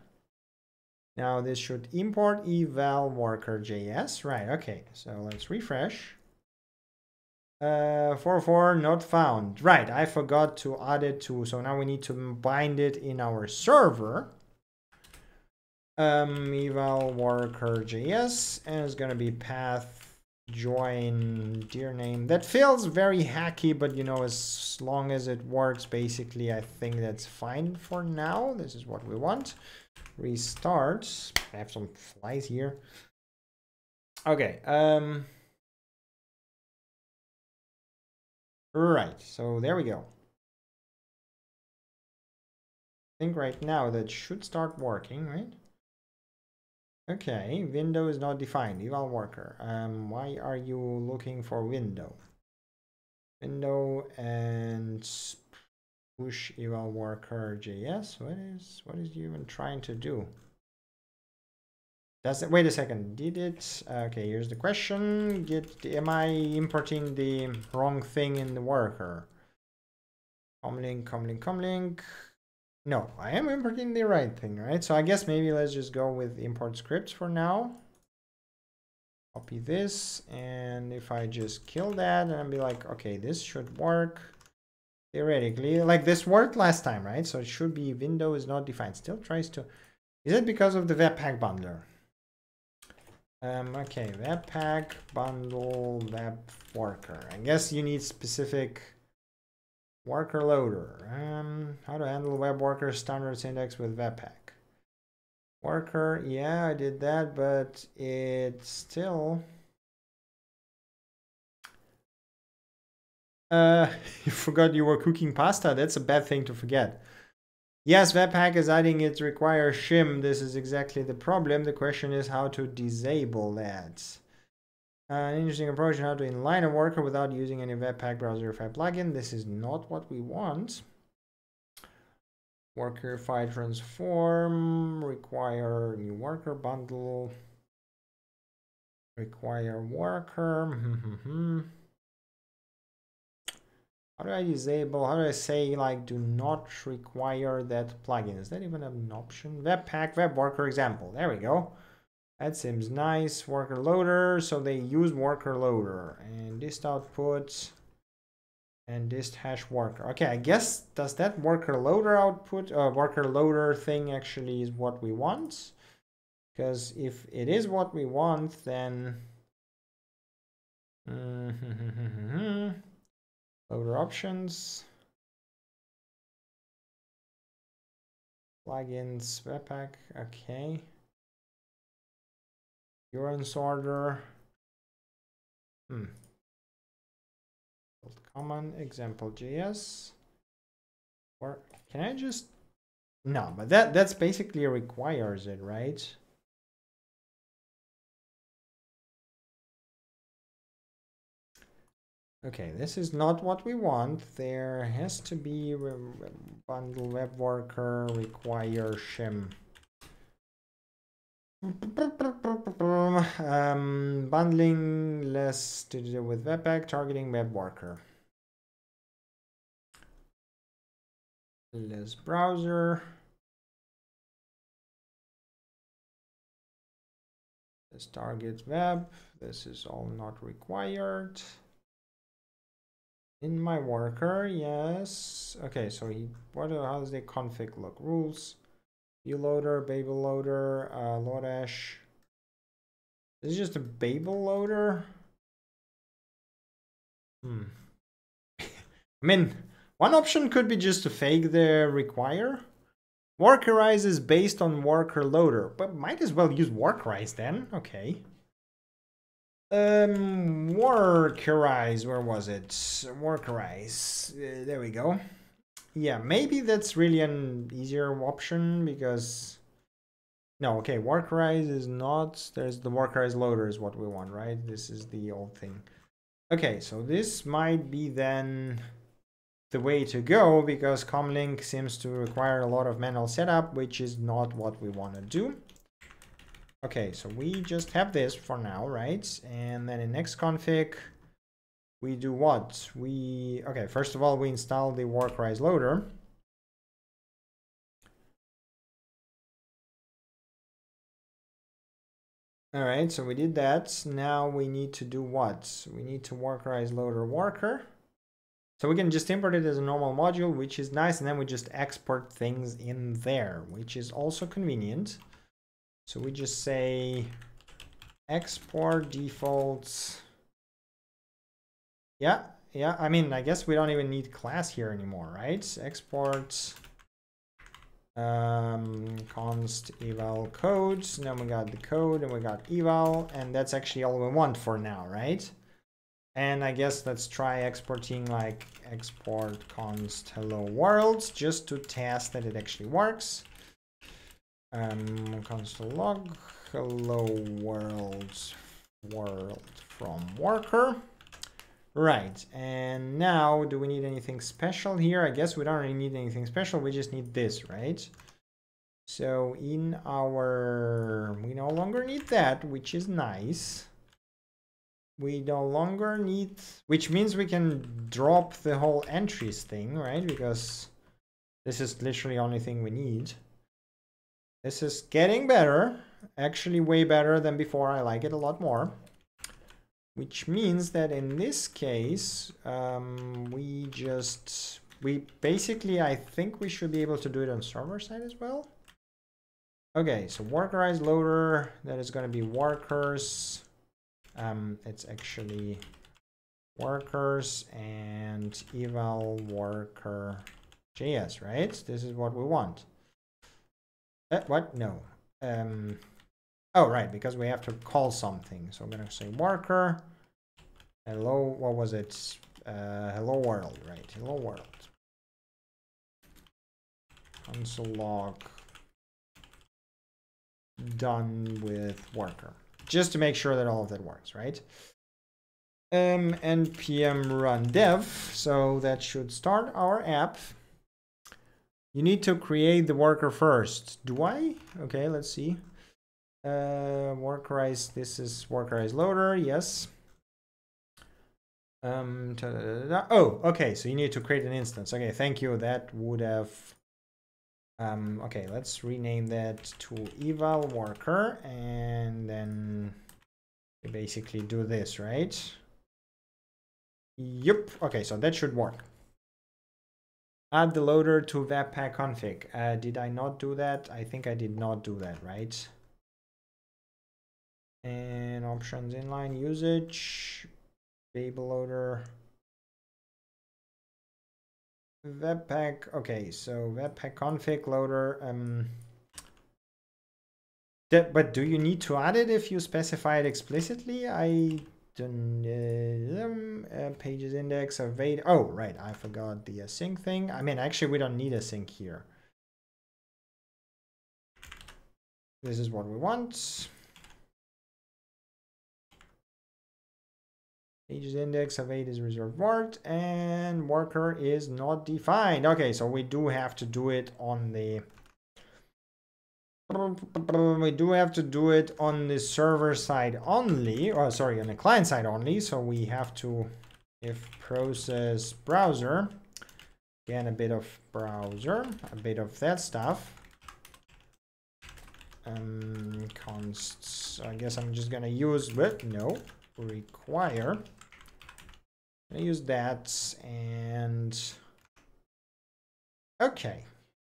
Now this should import eval worker JS. Right, okay. So let's refresh. Uh, 44 not found. Right, I forgot to add it to, so now we need to bind it in our server. Um, eval worker JS, and it's gonna be path join dir name. That feels very hacky, but you know, as long as it works, basically, I think that's fine for now. This is what we want restart. I have some flies here. Okay. Um. Right. So there we go. I think right now that should start working, right? Okay, window is not defined. Eval worker. Um, why are you looking for window? Window and push eval worker JS. What is what is you even trying to do? Does it wait a second? Did it okay, here's the question. Get am I importing the wrong thing in the worker? Comlink, comlink, comlink. No, I am importing the right thing, right? So I guess maybe let's just go with import scripts for now. Copy this, and if I just kill that and be like, okay, this should work. Theoretically like this worked last time right? So it should be window is not defined. Still tries to is it because of the webpack bundler? Um okay webpack bundle web worker i guess you need specific worker loader um how to handle web worker standards index with webpack worker yeah i did that but it's still Uh, [laughs] you forgot you were cooking pasta. That's a bad thing to forget. Yes, Webpack is adding it requires shim. This is exactly the problem. The question is how to disable that. Uh, an interesting approach on how to inline a worker without using any Webpack browser browserify plugin. This is not what we want. Workerify transform, require new worker bundle, require worker. Hmm, hmm, hmm. how do I disable, how do I say like do not require that plugin? Is that even an option? Webpack, web worker example. There we go. That seems nice. Worker loader. So they use worker loader and this output and this hash worker. Okay, I guess does that worker loader output, uh, worker loader thing actually is what we want? Because if it is what we want, then. Loader options. Plugins, Webpack, okay. Urine sorter. Hmm. Common example JS. Or can I just no, but that that's basically requires it, right? Okay, this is not what we want. There has to be bundle web worker require shim. Um, bundling less to do with webpack, targeting web worker. Less browser. This target web. This is all not required. In my worker, yes. Okay, so he what how does the config look? Rules, Vue loader, Babel loader, uh Lodash. This is just a Babel loader. Hmm. I mean, one option could be just to fake the require. Workerize is based on worker loader, but might as well use Workerize then. Okay. Um, Workerize, where was it? Workerize, uh, there we go. Yeah, maybe that's really an easier option because... No, okay, Workerize is not... There's the Workerize loader is what we want, right? This is the old thing. Okay, so this might be then the way to go because Comlink seems to require a lot of manual setup, which is not what we want to do. Okay, so we just have this for now, right? And then in next config, we do what? We, okay, first of all, we install the Workerize loader. All right, so we did that. Now we need to do what? We need to Workerize loader worker. So we can just import it as a normal module, which is nice. And then we just export things in there, which is also convenient. So we just say export defaults. Yeah, yeah. I mean, I guess we don't even need class here anymore, right? Export um, const eval codes. Then we got the code and we got eval, and that's actually all we want for now, right? And I guess let's try exporting like export const hello world just to test that it actually works um, console log hello world world from worker right and now do we need anything special here i guess we don't really need anything special we just need this right so in our we no longer need that which is nice we no longer need which means we can drop the whole entries thing right because this is literally the only thing we need this is getting better, actually way better than before. I like it a lot more. Which means that in this case, um, we just, we basically, I think we should be able to do it on server side as well. Okay, so workerize loader, that is going to be workers. Um, it's actually workers and eval worker JS, right? This is what we want. Uh, what? No. Um, oh, right, because we have to call something. So I'm going to say worker. Hello, what was it? Uh, hello world, right? Hello world. Console log done with worker. Just to make sure that all of that works, right? Um, npm run dev. So that should start our app. You need to create the worker first. Do I? Okay, let's see. Uh, workerize, this is workerize loader, yes. Um, da -da -da oh, okay, so you need to create an instance. Okay, thank you. That would have... Um, okay, let's rename that to eval worker and then basically do this, right? Yep, okay, so that should work. Add the loader to webpack config. Uh, did I not do that? I think I did not do that, right? And options inline usage, Babel loader, webpack. Okay, so webpack config loader. Um, that, but do you need to add it if you specify it explicitly? I um, uh, pages index. Oh, right. I forgot the async thing. I mean, actually, we don't need async here. This is what we want. Pages index of 8 is reserved word and worker is not defined. Okay, so we do have to do it on the we do have to do it on the server side only, or sorry, on the client side only. So we have to, if process browser, again, a bit of browser, a bit of that stuff. Um, consts, I guess I'm just gonna use, but no, require. Gonna use that and okay.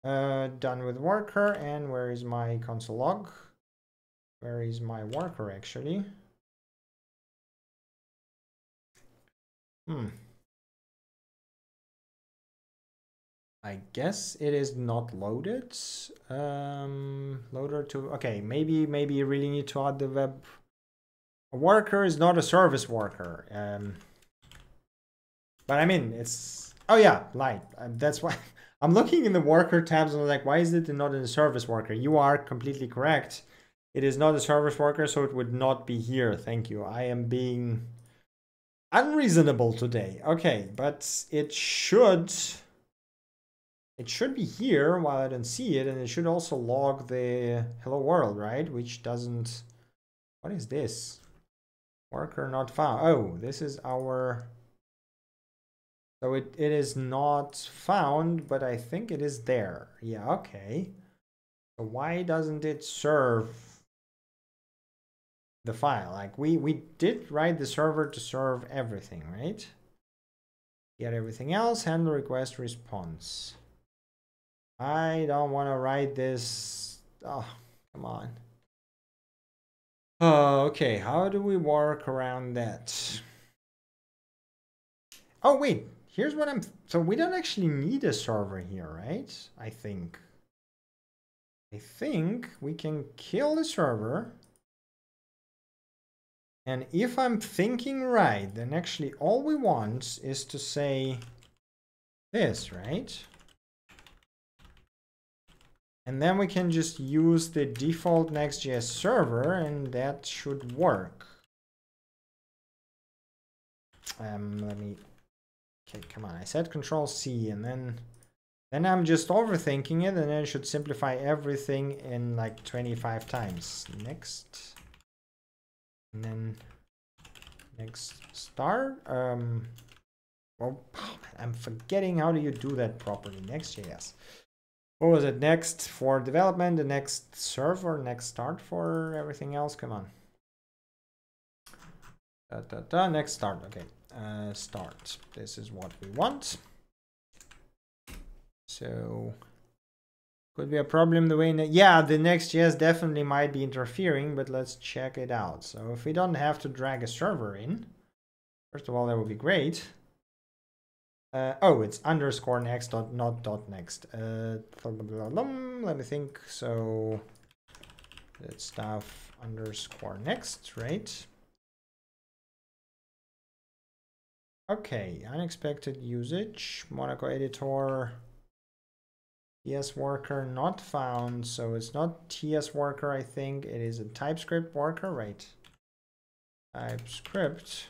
Uh, done with worker and where is my console log? Where is my worker actually? Hmm. I guess it is not loaded. Um, loader to, okay, maybe, maybe you really need to add the web. A worker is not a service worker. Um, but I mean, it's, oh yeah, light. That's why [laughs] I'm looking in the worker tabs and I'm like, why is it not in the service worker? You are completely correct. It is not a service worker, so it would not be here. Thank you. I am being unreasonable today. Okay, but it should it should be here while I don't see it, and it should also log the hello world, right? Which doesn't. What is this? Worker not found. Oh, this is our so it, it is not found, but I think it is there. Yeah, okay. So why doesn't it serve the file? Like we, we did write the server to serve everything, right? Get everything else, handle request response. I don't want to write this. Oh, come on. Uh, okay, how do we work around that? Oh, wait, here's what I'm, so we don't actually need a server here, right? I think. I think we can kill the server. And if I'm thinking right, then actually all we want is to say this, right? And then we can just use the default Next.js server and that should work. Um, let me Okay, come on. I said Control C and then then I'm just overthinking it and then I should simplify everything in like 25 times. Next. And then next start. Um well oh I'm forgetting how do you do that properly. Next.js. What was it? Next for development, the next serve or next start for everything else? Come on. Da, da, da, next start. Okay uh, start. This is what we want. So could be a problem the way, yeah, the Next.js definitely might be interfering, but let's check it out. So if we don't have to drag a server in, first of all, that would be great. Uh, oh, it's underscore next dot not dot next. Uh, let me think. So that stuff underscore next, right? Okay, unexpected usage. Monaco editor. TS worker not found. So it's not TS worker, I think. It is a TypeScript worker, right? TypeScript.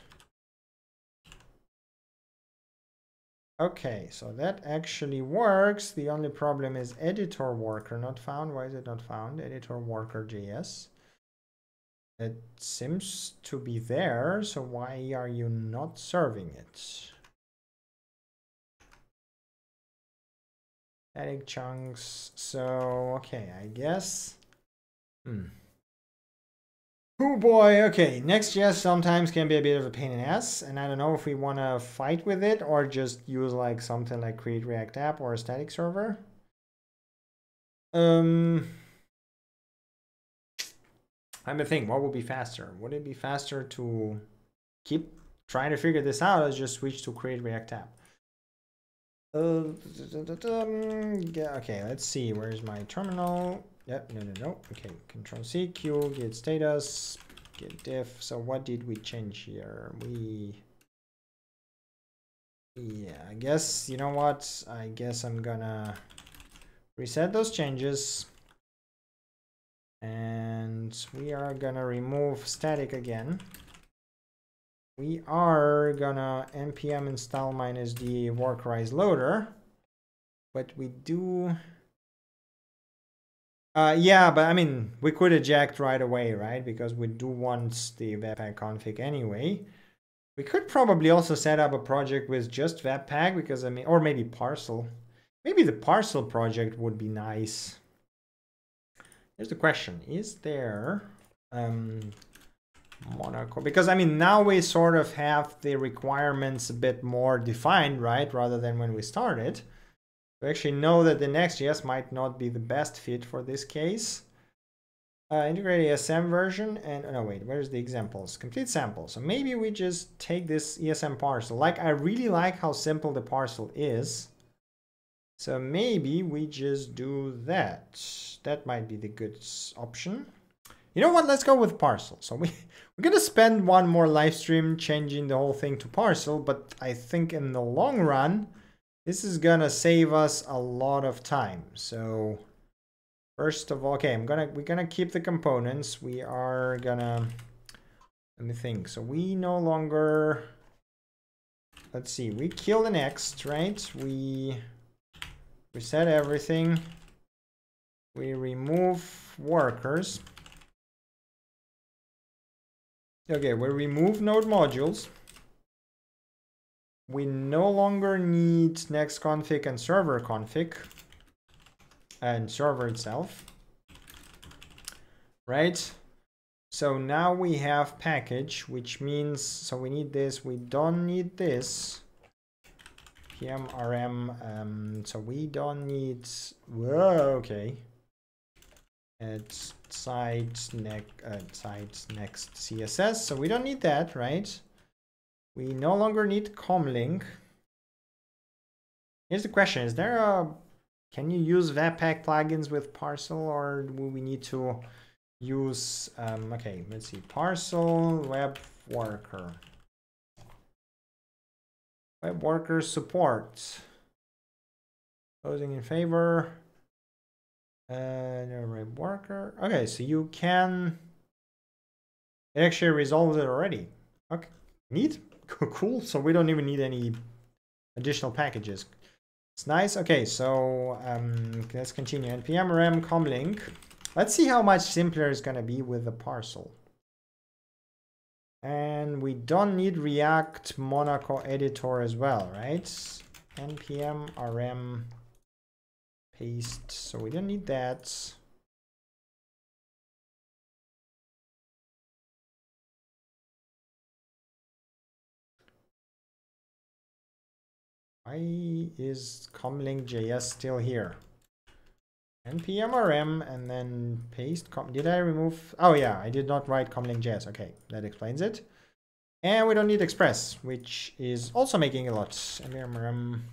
Okay, so that actually works. The only problem is editor worker not found. Why is it not found? Editor worker JS. It seems to be there, so why are you not serving it? Static chunks, so okay, I guess. Hmm. Oh boy, okay, Next.js sometimes can be a bit of a pain in the ass, and I don't know if we want to fight with it or just use like something like create React app or a static server. Um, I'm a thing. What would be faster? Would it be faster to keep trying to figure this out or just switch to create React app? Uh, yeah, okay, let's see. Where's my terminal? Yep, no, no, no. Okay, Control C, Q, git status, git diff. So what did we change here? We, yeah, I guess, you know what? I guess I'm gonna reset those changes and we are gonna remove static again we are gonna npm install minus the workerize loader but we do Uh, yeah, but I mean, we could eject right away, right? Because we do want the Webpack config anyway. We could probably also set up a project with just Webpack because I mean, or maybe Parcel. Maybe the Parcel project would be nice. Here's the question: Is there um, Monaco? Because I mean, now we sort of have the requirements a bit more defined, right? Rather than when we started. We actually know that the Next.js might not be the best fit for this case. Uh, integrate ESM version and oh, no wait where's the examples complete sample so maybe we just take this ESM parcel like I really like how simple the parcel is so maybe we just do that that might be the good option you know what let's go with parcel so we [laughs] we're gonna spend one more live stream changing the whole thing to parcel but I think in the long run this is gonna save us a lot of time. So first of all, okay, I'm gonna we're gonna keep the components. We are gonna let me think. So we no longer let's see, we kill the next, right? We reset everything. We remove workers. Okay, we remove node modules we no longer need next config and server config and server itself right so now we have package which means so we need this we don't need this pm rm um so we don't need whoa okay it's site next uh, next css so we don't need that right we no longer need comlink. Here's the question, is there a... Can you use Webpack plugins with Parcel or will we need to use... Um, okay, let's see, Parcel Web Worker. Web Worker support. Closing in favor. Uh, no, Web Worker. Okay, so you can... It actually resolves it already. Okay, neat. [laughs] cool. So we don't even need any additional packages. It's nice. Okay, so um, let's continue. npm rm comlink. Let's see how much simpler it's going to be with the parcel. And we don't need React Monaco editor as well, right? npm rm paste. So we don't need that. Why is comlink.js still here? Npm rm and then paste com did I remove oh yeah I did not write comlink.js okay that explains it and we don't need express which is also making a lot npm rm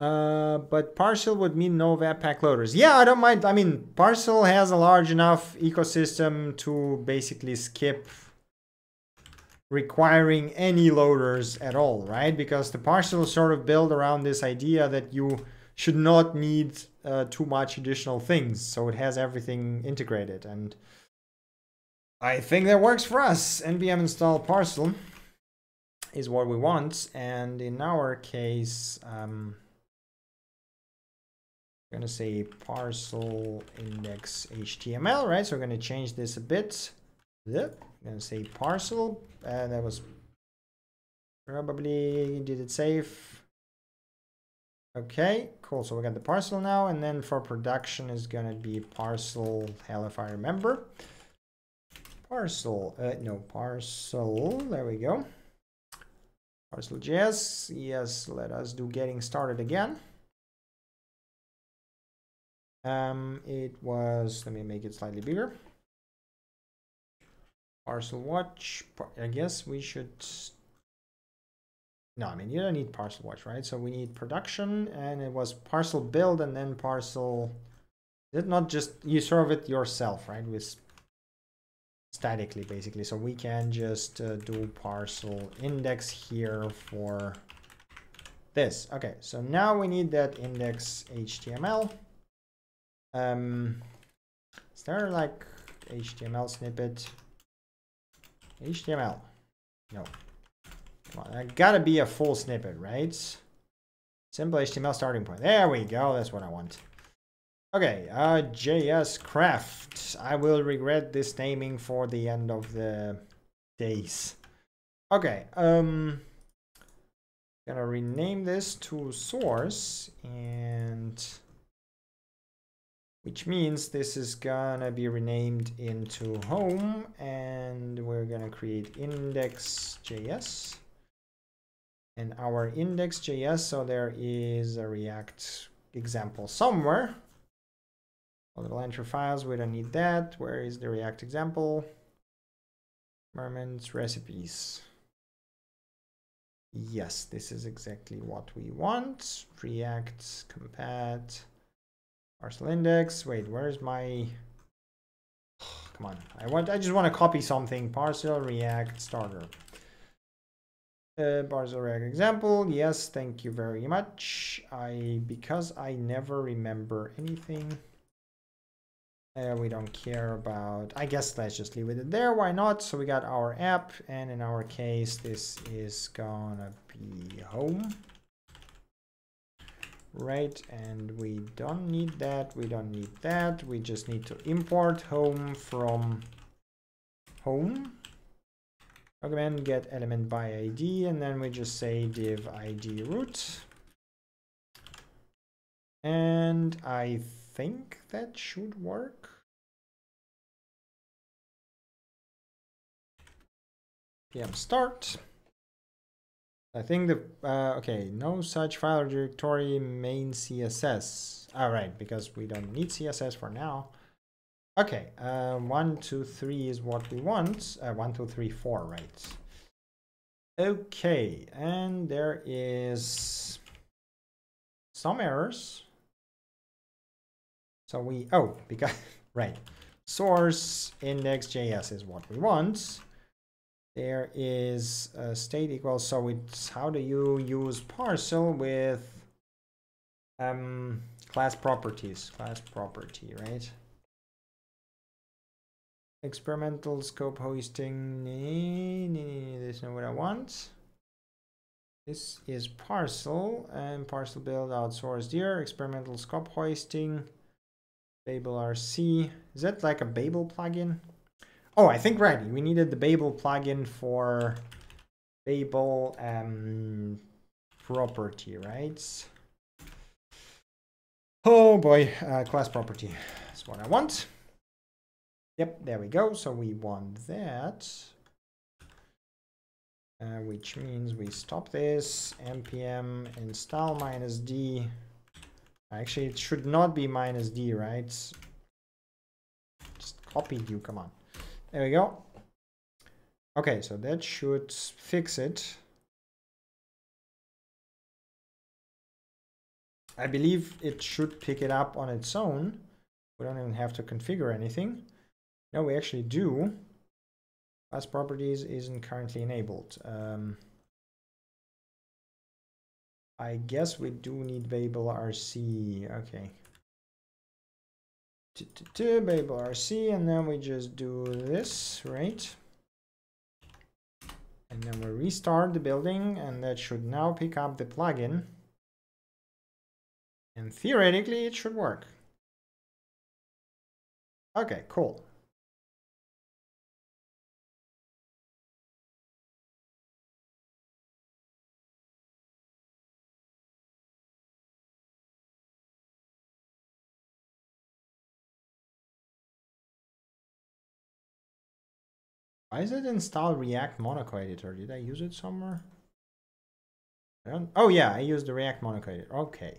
uh, but Parcel would mean no Webpack loaders. Yeah, I don't mind. I mean, Parcel has a large enough ecosystem to basically skip requiring any loaders at all, right? Because the parcel sort of built around this idea that you should not need uh, too much additional things. So it has everything integrated. And I think that works for us. npm install parcel is what we want. And in our case, um, I'm going to say parcel index HTML, right? So we're going to change this a bit. I'm going to say parcel and that was probably did it save okay cool so we got the parcel now and then for production is gonna be parcel hell if i remember parcel uh, no parcel there we go parcel js yes let us do getting started again um it was let me make it slightly bigger Parcel watch. I guess we should. No, I mean, you don't need parcel watch, right? So we need production and it was parcel build and then parcel. Did not just you serve it yourself, right? With statically basically. So we can just uh, do parcel index here for this. Okay, so now we need that index HTML. Um, is there like HTML snippet? HTML. No. Come on, that gotta be a full snippet, right? Simple HTML starting point. There we go. That's what I want. Okay, uh, JS Craft. I will regret this naming for the end of the days. Okay, um, gonna rename this to source and which means this is gonna be renamed into home and we're gonna create index.js and our index.js so there is a react example somewhere. A little enter files we don't need that. Where is the react example? Environments recipes. Yes this is exactly what we want. React compat parcel index. Wait where's my [sighs] come on. I want i just want to copy something. Parcel react starter uh, example yes thank you very much i because i never remember anything uh, we don't care about, I guess let's just leave it there, why not? So we got our app, and in our case, this is gonna be home. Right, and we don't need that, we don't need that, we just need to import home from home. Recommend get element by ID, and then we just say div ID root. And I think that should work. pm start. I think the, uh, okay, no such file or directory main CSS. All right, because we don't need CSS for now. Okay, uh, one, two, three is what we want. Uh, one, two, three, four, right? Okay, and there is some errors. So we, oh, because, [laughs] right. Source index.js is what we want. There is a state equals, so it's how do you use parcel with um, class properties, class property, right? Experimental scope nee, this is not what I want. This is parcel and parcel build outsourced here, experimental scope hosting. Babel RC. Is that like a Babel plugin? Oh, I think right. We needed the Babel plugin for Babel um, property, right? Oh boy, uh, class property. That's what I want. Yep, there we go. So we want that. Uh, which means we stop this, npm install minus d Actually, it should not be minus D, right? Just copied you, come on. There we go. Okay, so that should fix it. I believe it should pick it up on its own. We don't even have to configure anything. No, we actually do. Class properties isn't currently enabled. Um, I guess we do need Babel RC. Okay. T -t -t Babel RC, and then we just do this, right? And then we restart the building, and that should now pick up the plugin. And theoretically, it should work. Okay, cool. Why is it install React Monaco editor? Did I use it somewhere? oh yeah, I used the React Monaco editor. Okay.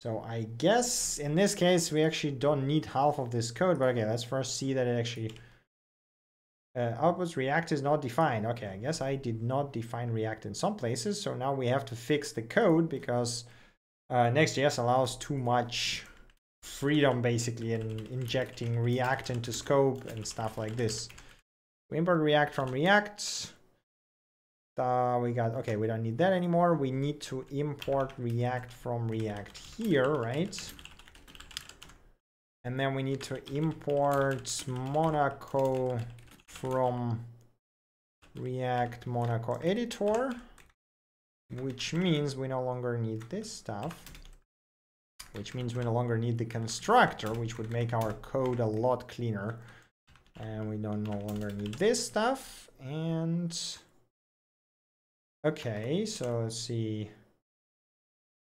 So I guess in this case, we actually don't need half of this code, but okay, let's first see that it actually uh, outputs React is not defined. Okay, I guess I did not define React in some places. So now we have to fix the code because uh, Next.js allows too much freedom basically in injecting React into scope and stuff like this. We import React from React. Uh, we got, okay, we don't need that anymore. We need to import React from React here, right? And then we need to import Monaco from React Monaco editor, which means we no longer need this stuff. which means we no longer need the constructor, which would make our code a lot cleaner. And we don't no longer need this stuff. And okay, so let's see.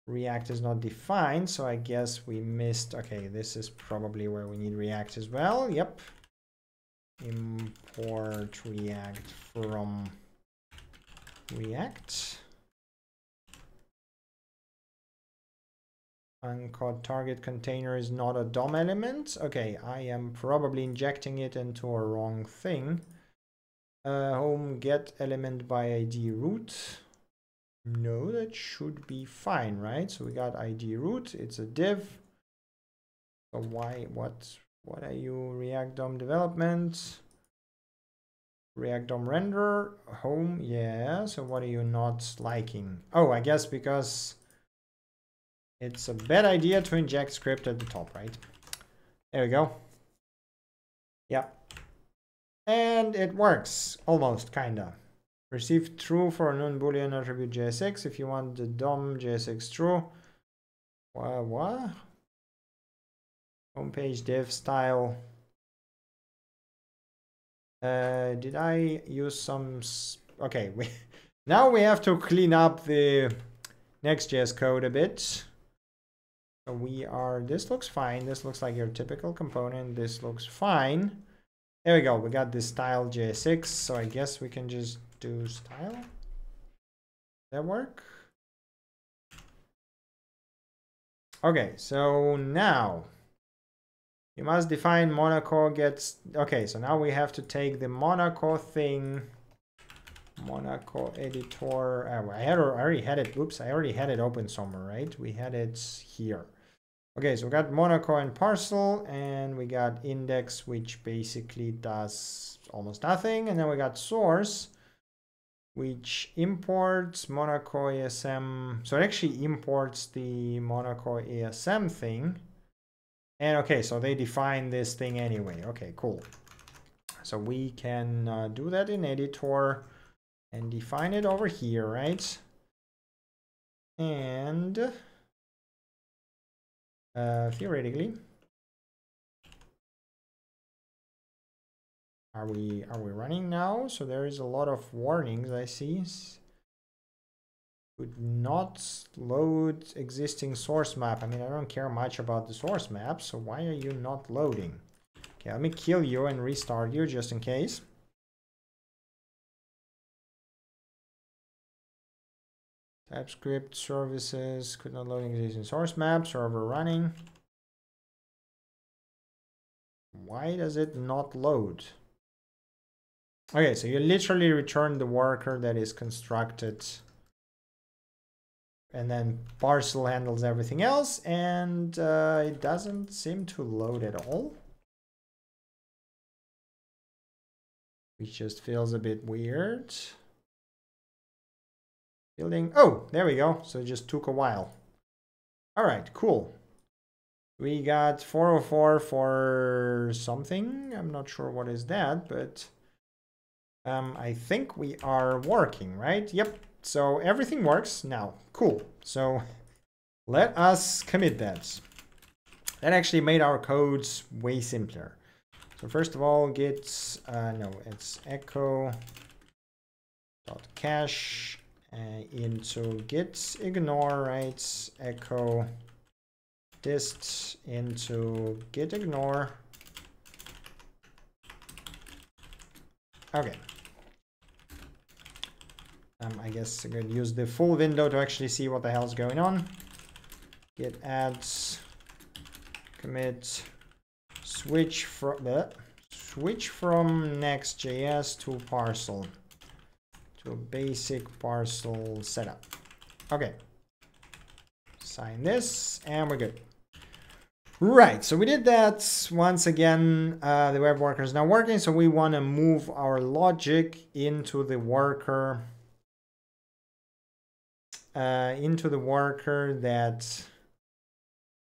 React is not defined, so I guess we missed. Okay, this is probably where we need React as well. Yep. Import React from React. Uncaught target container is not a DOM element. Okay, I am probably injecting it into a wrong thing. Uh, home get element by ID root. No, that should be fine, right? So we got ID root, it's a div. So why, what, what are you, React DOM development? React DOM render, home, yeah. So what are you not liking? Oh, I guess because it's a bad idea to inject script at the top, right? There we go. Yeah. And it works, almost, kinda. Receive true for a non-boolean attribute JSX if you want the DOM JSX true. What? what? Homepage div style. Uh, did I use some... Okay, [laughs] we now we have to clean up the Next.js code a bit. We are, this looks fine. This looks like your typical component. This looks fine. There we go. We got this style JSX. So I guess we can just do style. That work? Okay, so now you must define Monaco gets, okay, so now we have to take the Monaco thing, Monaco editor, uh, I, had, I already had it, oops, I already had it open somewhere, right? We had it here. Okay, so we got Monaco and parcel, and we got index, which basically does almost nothing. And then we got source, which imports Monaco ESM. So it actually imports the Monaco ESM thing. And okay, so they define this thing anyway. Okay, cool. So we can uh, do that in editor and define it over here, right? And uh, theoretically. Are we are we running now? So there is a lot of warnings I see. could not load existing source map. I mean, I don't care much about the source map, so why are you not loading? Okay, let me kill you and restart you just in case. TypeScript services could not load existing source map, server running. Why does it not load? Okay, so you literally return the worker that is constructed and then parcel handles everything else and uh, it doesn't seem to load at all. Which just feels a bit weird. Building. Oh, there we go. So it just took a while. All right, cool. We got 404 for something. I'm not sure what is that, but um, I think we are working, right? Yep. So everything works now. Cool. So [laughs] let us commit that. That actually made our codes way simpler. So first of all, git, uh, no, it's echo dot cache uh, into git ignore right echo dist into git ignore. Okay. Um, I guess I could use the full window to actually see what the hell is going on. Git adds commit switch from uh, switch from next.js to parcel so basic parcel setup. Okay. Sign this and we're good. Right, so we did that. Once again, uh, the web worker is now working. So we want to move our logic into the worker, uh, into the worker that,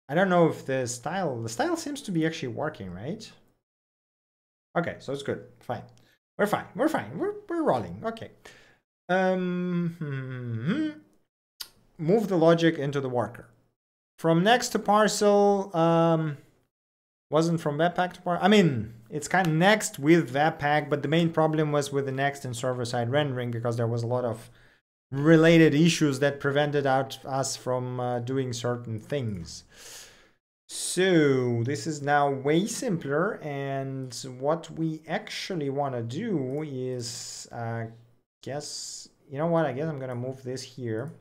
I don't know if the style, the style seems to be actually working, right? Okay, so it's good, fine. We're fine, we're fine, we're, we're rolling, okay. Um, hmm, move the logic into the worker. from next to parcel um, wasn't from Webpack to parcel. I mean, it's kind of next with Webpack, but the main problem was with the next and server-side rendering because there was a lot of related issues that prevented out us from uh, doing certain things. So this is now way simpler and what we actually want to do is uh, guess you know what? I guess I'm gonna move this here.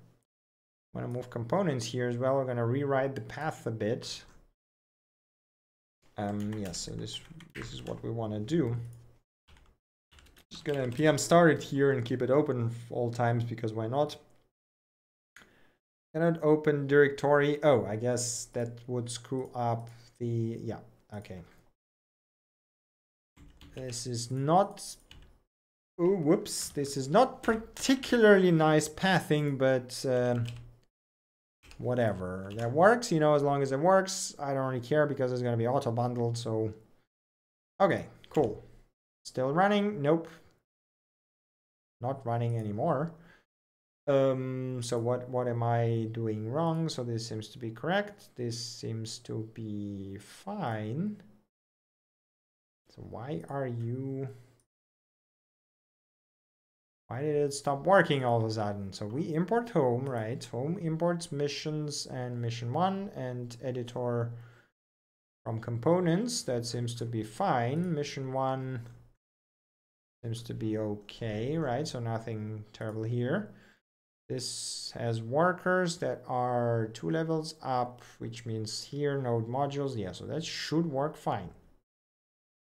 I'm gonna move components here as well. We're gonna rewrite the path a bit. Um yeah so this this is what we want to do. Just gonna npm start it here and keep it open all times because why not? Cannot open directory. Oh, I guess that would screw up the, yeah, okay. This is not, oh, whoops. This is not particularly nice pathing, but um, whatever. That works, you know, as long as it works. I don't really care because it's going to be auto bundled, so. Okay, cool. Still running? Nope. Not running anymore. Um, so what, what am I doing wrong? So this seems to be correct. This seems to be fine. So why are you... Why did it stop working all of a sudden? So we import home, right? Home imports missions and mission one and editor from components. That seems to be fine. Mission one seems to be okay, right? So nothing terrible here. This has workers that are two levels up, which means here node modules. Yeah, so that should work fine.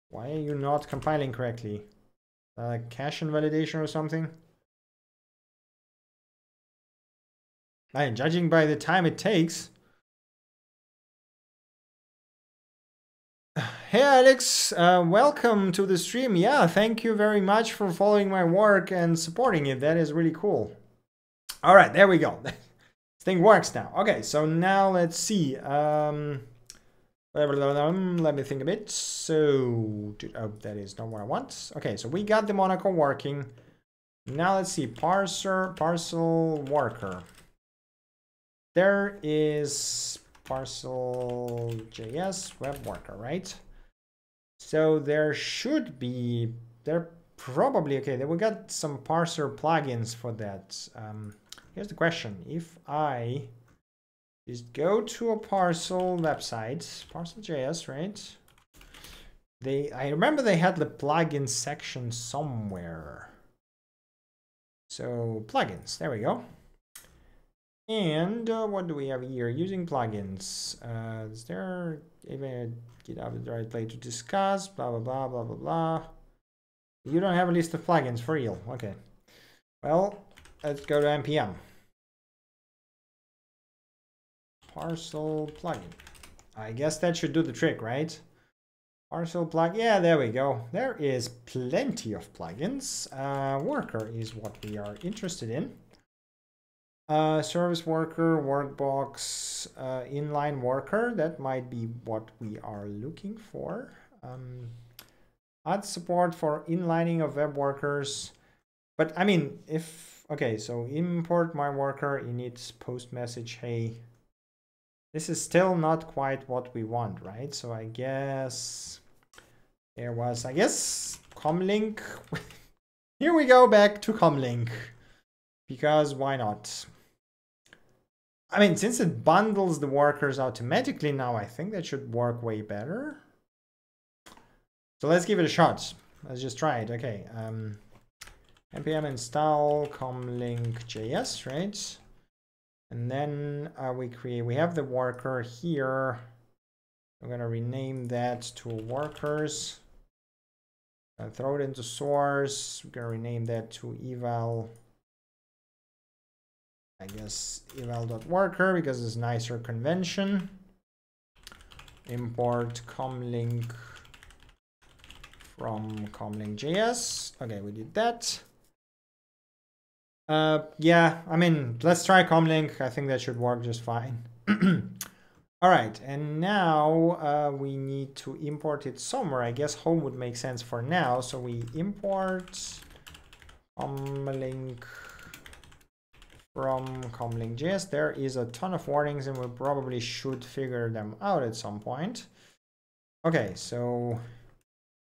Why are you not compiling correctly? Uh, cache invalidation or something? Am judging by the time it takes. [sighs] Hey Alex, uh, welcome to the stream. Yeah, thank you very much for following my work and supporting it. That is really cool. All right, there we go. [laughs] thing works now. Okay, so now let's see. Um, let me think a bit. So, oh, that is not what I want. Okay, so we got the Monaco working. Now let's see, parser, parcel worker. There is parcel JS web worker, right? So there should be, there probably, okay, then we got some parser plugins for that. Um, Here's the question. If I just go to a parcel website, parcel.js, right? They, I remember they had the plugin section somewhere. So plugins, there we go. And uh, what do we have here? Using plugins. Uh, is there even GitHub the right place to discuss? Blah, blah, blah, blah, blah, blah. You don't have a list of plugins for real. Okay. Well, let's go to npm. Parcel plugin. I guess that should do the trick, right? Parcel plug, yeah, there we go. There is plenty of plugins. Uh, worker is what we are interested in. Uh, service worker, workbox, uh, inline worker, that might be what we are looking for. Um, add support for inlining of web workers. But I mean, if Okay, so import my worker init post message, hey. This is still not quite what we want, right? So I guess there was, I guess, comlink. [laughs] Here we go back to comlink. Because why not? I mean, since it bundles the workers automatically now, I think that should work way better. So let's give it a shot. Let's just try it. Okay. Um, npm install comlink.js, right? And then uh, we create, we have the worker here. We're going to rename that to workers. Uh, throw it into source. We're going to rename that to eval. I guess eval.worker because it's nicer convention. Import comlink from comlink.js. Okay, we did that. Uh, yeah, I mean, let's try comlink. I think that should work just fine. [clears throat] All right, and now uh, we need to import it somewhere. I guess home would make sense for now. So we import comlink from comlink.js. There is a ton of warnings and we probably should figure them out at some point. Okay, so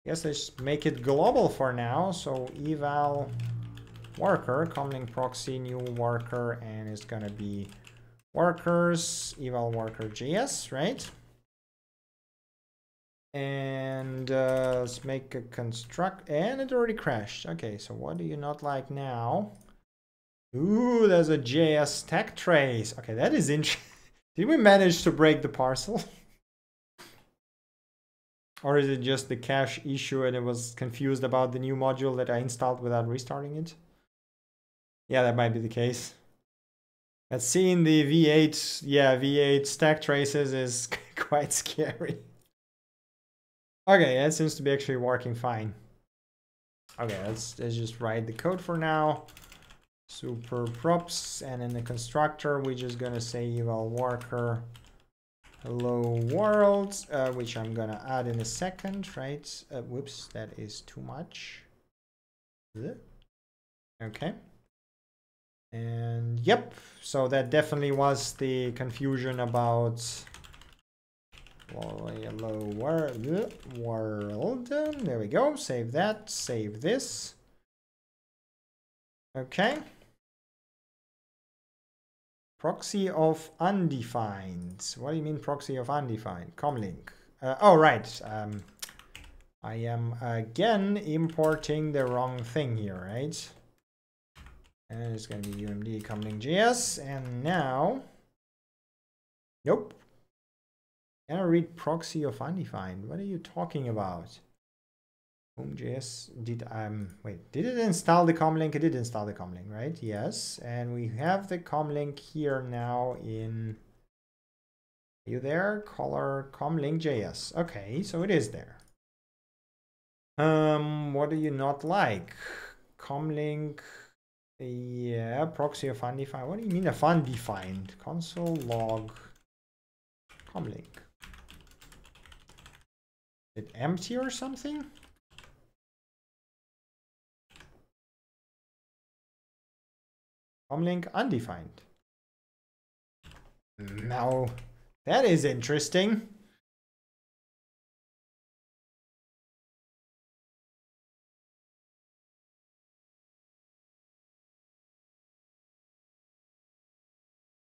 I guess let's make it global for now. So eval worker, comlink proxy, new worker, and it's gonna be workers, eval worker JS, right? And uh, let's make a construct, and it already crashed. Okay, so what do you not like now? Ooh, there's a JS stack trace. Okay, that is interesting. [laughs] Did we manage to break the parcel? [laughs] or is it just the cache issue and it was confused about the new module that I installed without restarting it? Yeah, that might be the case. But seeing the V8, yeah, V8 stack traces is [laughs] quite scary. Okay, that seems to be actually working fine. Okay, let's, let's just write the code for now. Super props, and in the constructor, we're just gonna say eval worker hello world, uh, which I'm gonna add in a second, right? Uh, whoops, that is too much. Okay. And yep, so that definitely was the confusion about hello world. There we go. Save that. Save this. Okay. Proxy of undefined. What do you mean proxy of undefined? Comlink. Uh, oh, right. Um, I am again importing the wrong thing here, right? And it's going to be UMD coming comlink.js. And now, nope. Can I read proxy of undefined? What are you talking about? Home.js did um wait did it install the comlink? It did install the comlink, right? Yes, and we have the comlink here now in. Are you there? Color comlink.js. Okay, so it is there. Um, what do you not like? Comlink. Yeah, proxy of undefined. What do you mean of undefined? Console log comlink. It empty or something? Comlink undefined. Now, that is interesting.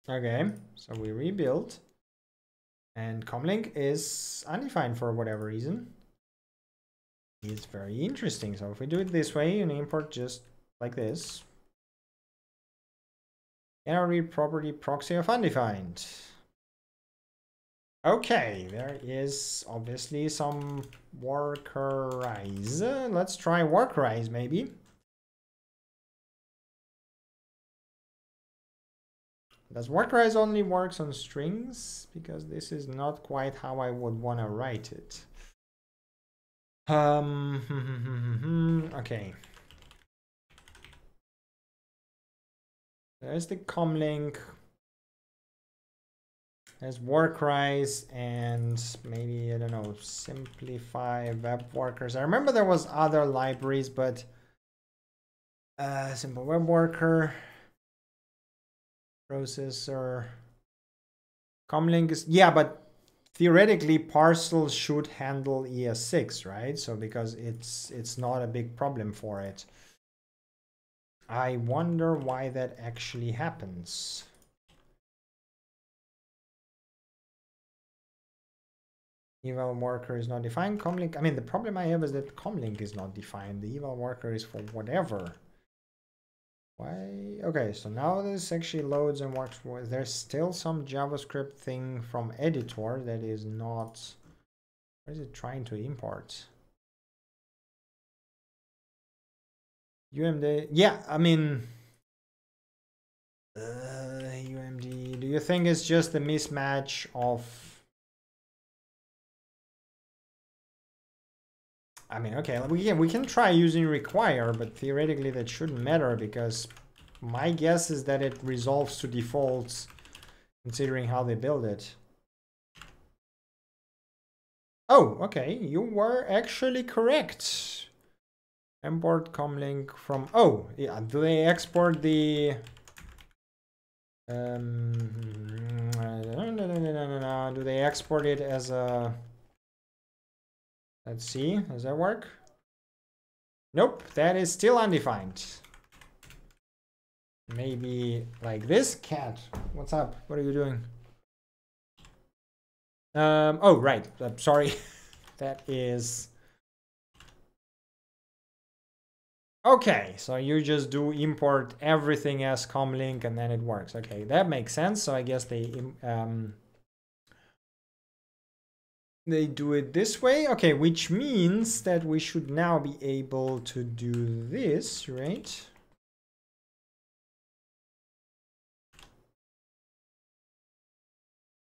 Okay, so we rebuild. And comlink is undefined for whatever reason. It's very interesting. So if we do it this way and import just like this, read property proxy of undefined. Okay, there is obviously some workerize. Let's try workerize maybe. Does workerize only works on strings? Because this is not quite how I would want to write it. Um, [laughs] okay. There's the comlink. There's workerize and maybe, I don't know, simplify web workers. I remember there was other libraries, but uh, simple web worker, processor, comlink is, yeah, but theoretically parcel should handle ES6, right? So because it's it's not a big problem for it. I wonder why that actually happens. Eval worker is not defined. Comlink. I mean, the problem I have is that comlink is not defined. The eval worker is for whatever. Why? Okay, so now this actually loads and works. There's still some JavaScript thing from editor that is not. What is it trying to import? UMD, yeah, I mean, uh, UMD, do you think it's just a mismatch of, I mean, okay, we can, we can try using require, but theoretically that shouldn't matter because my guess is that it resolves to defaults considering how they build it. Oh, okay, you were actually correct. Import comlink from, oh, yeah, do they export the, Um, do they export it as a... Let's see, does that work? Nope, that is still undefined. Maybe like this cat. What's up? What are you doing? Um, oh, right. I'm sorry. [laughs] that is... Okay, so you just do import everything as comlink and then it works. Okay, that makes sense. So I guess they um, they do it this way. Okay, which means that we should now be able to do this, right?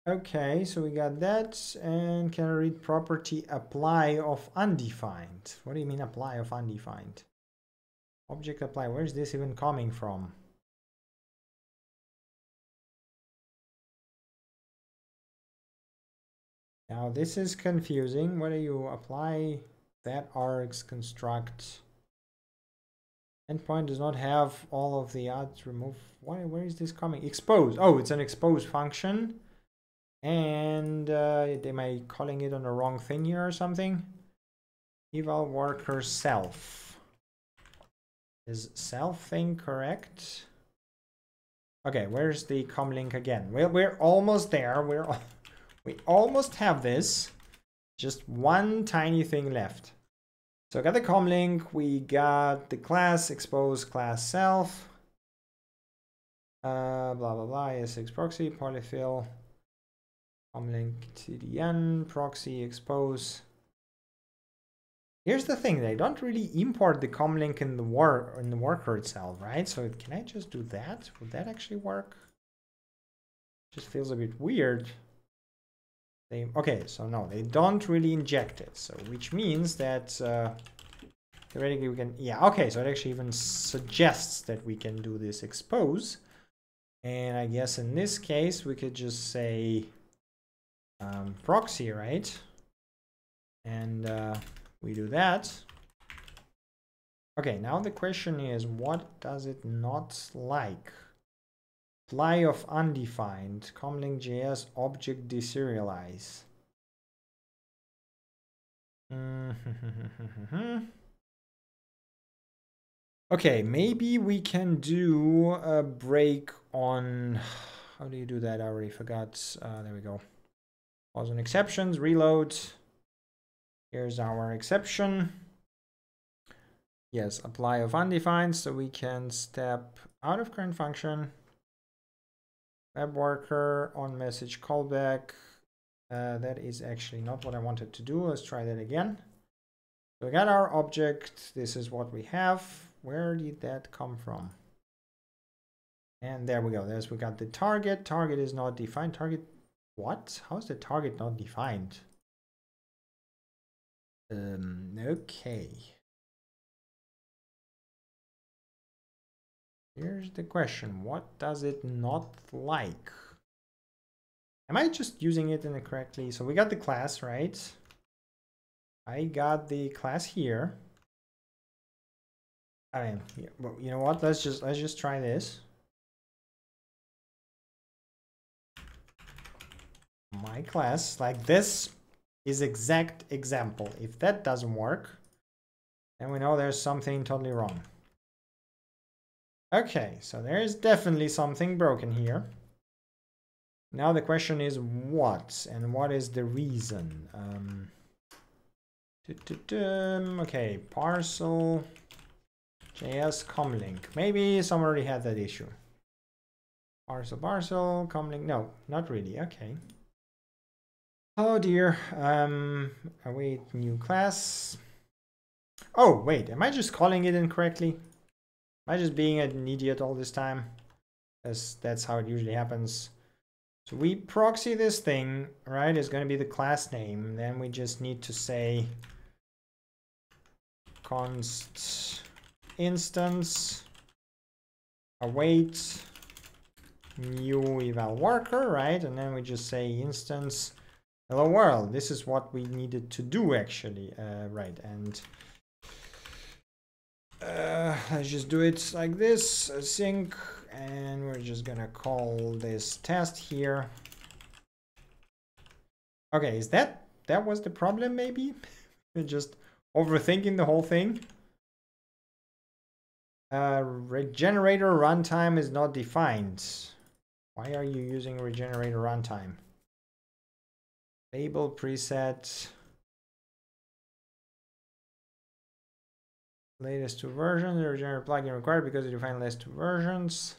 Okay, so we got that and can I read property apply of undefined. What do you mean apply of undefined? Object apply, where's this even coming from? Now this is confusing. Whether you apply that args construct endpoint does not have all of the odds remove. Why, where is this coming? Expose. Oh, it's an expose function and uh, am I calling it on the wrong thing here or something? Eval worker self. Is self thing correct? Okay, where's the comlink again? Well, we're almost there. We're [laughs] we almost have this. Just one tiny thing left. So I got the comlink. We got the class expose class self. Uh, blah blah blah. ES6 proxy polyfill. Comlink TDN, proxy, expose. Here's the thing, they don't really import the comlink in the war in the worker itself, right? So can I just do that? Would that actually work? Just feels a bit weird. They okay, so no, they don't really inject it. So which means that uh, theoretically we can yeah, okay, so it actually even suggests that we can do this expose. And I guess in this case we could just say um, proxy, right? And uh, we do that. Okay, now the question is, what does it not like? Apply of undefined, comlink.js object deserialize. [laughs] okay, maybe we can do a break on, how do you do that? I already forgot. Uh, there we go. Pause on exceptions, reload. Here's our exception. Yes, apply of undefined, so we can step out of current function. Web worker on message callback. Uh, that is actually not what I wanted to do. Let's try that again. So we got our object. This is what we have. Where did that come from? And there we go. There's we got the target. Target is not defined. Target what? How is the target not defined? Um, okay. Here's the question. What does it not like? Am I just using it incorrectly? So we got the class, right? I got the class here. I mean, you know what? Let's just let's just try this. my class like this is exact example. If that doesn't work, then we know there's something totally wrong. Okay, so there is definitely something broken here. Now the question is what and what is the reason? Um, okay, parcel JS comlink. Maybe someone already had that issue. Parcel, parcel, comlink. No, not really. Okay. Oh dear. Um, await new class. Oh, wait. Am I just calling it incorrectly? I just being an idiot all this time? That's, that's how it usually happens. So we proxy this thing, right? It's going to be the class name. Then we just need to say const instance await new eval worker, right? And then we just say instance Hello world, this is what we needed to do actually, uh, right, and uh, let's just do it like this, sync, and we're just gonna call this test here. Okay, is that, that was the problem maybe? [laughs] just overthinking the whole thing. Uh, regenerator runtime is not defined. Why are you using regenerator runtime? Babel preset. Latest two versions, the regenerator plugin required because you define latest two versions.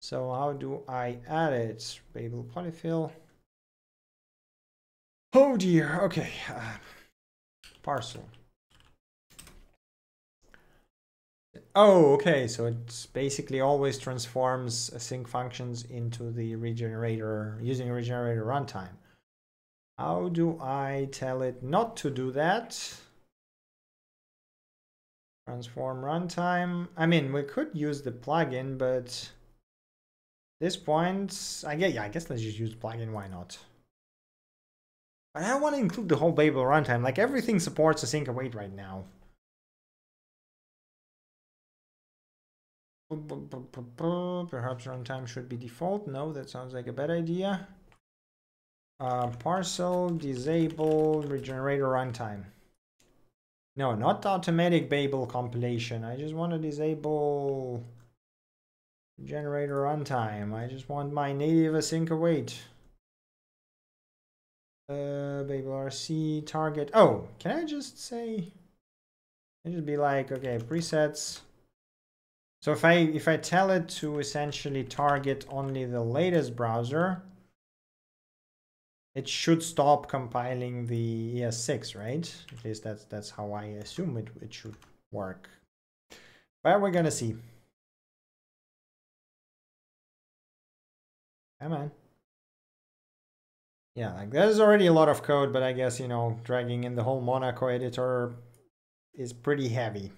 So how do I add it? Babel polyfill. Oh dear, okay. Uh, parcel. Oh, okay. So it basically always transforms async functions into the regenerator using regenerator runtime. How do I tell it not to do that? Transform runtime. I mean, we could use the plugin, but this point, I guess, yeah, I guess let's just use plugin. Why not? But I don't want to include the whole Babel runtime. Like everything supports async await right now. Perhaps runtime should be default. No, that sounds like a bad idea. Uh, parcel, disable, regenerator runtime. No, not automatic Babel compilation. I just want to disable generator runtime. I just want my native async await. Uh, Babel RC target. Oh, can I just say? I just be like, okay, presets so if I if I tell it to essentially target only the latest browser, it should stop compiling the ES6, right? At least that's that's how I assume it, it should work. But we're gonna see. Come on. Yeah, like there's already a lot of code, but I guess, you know, dragging in the whole Monaco editor is pretty heavy.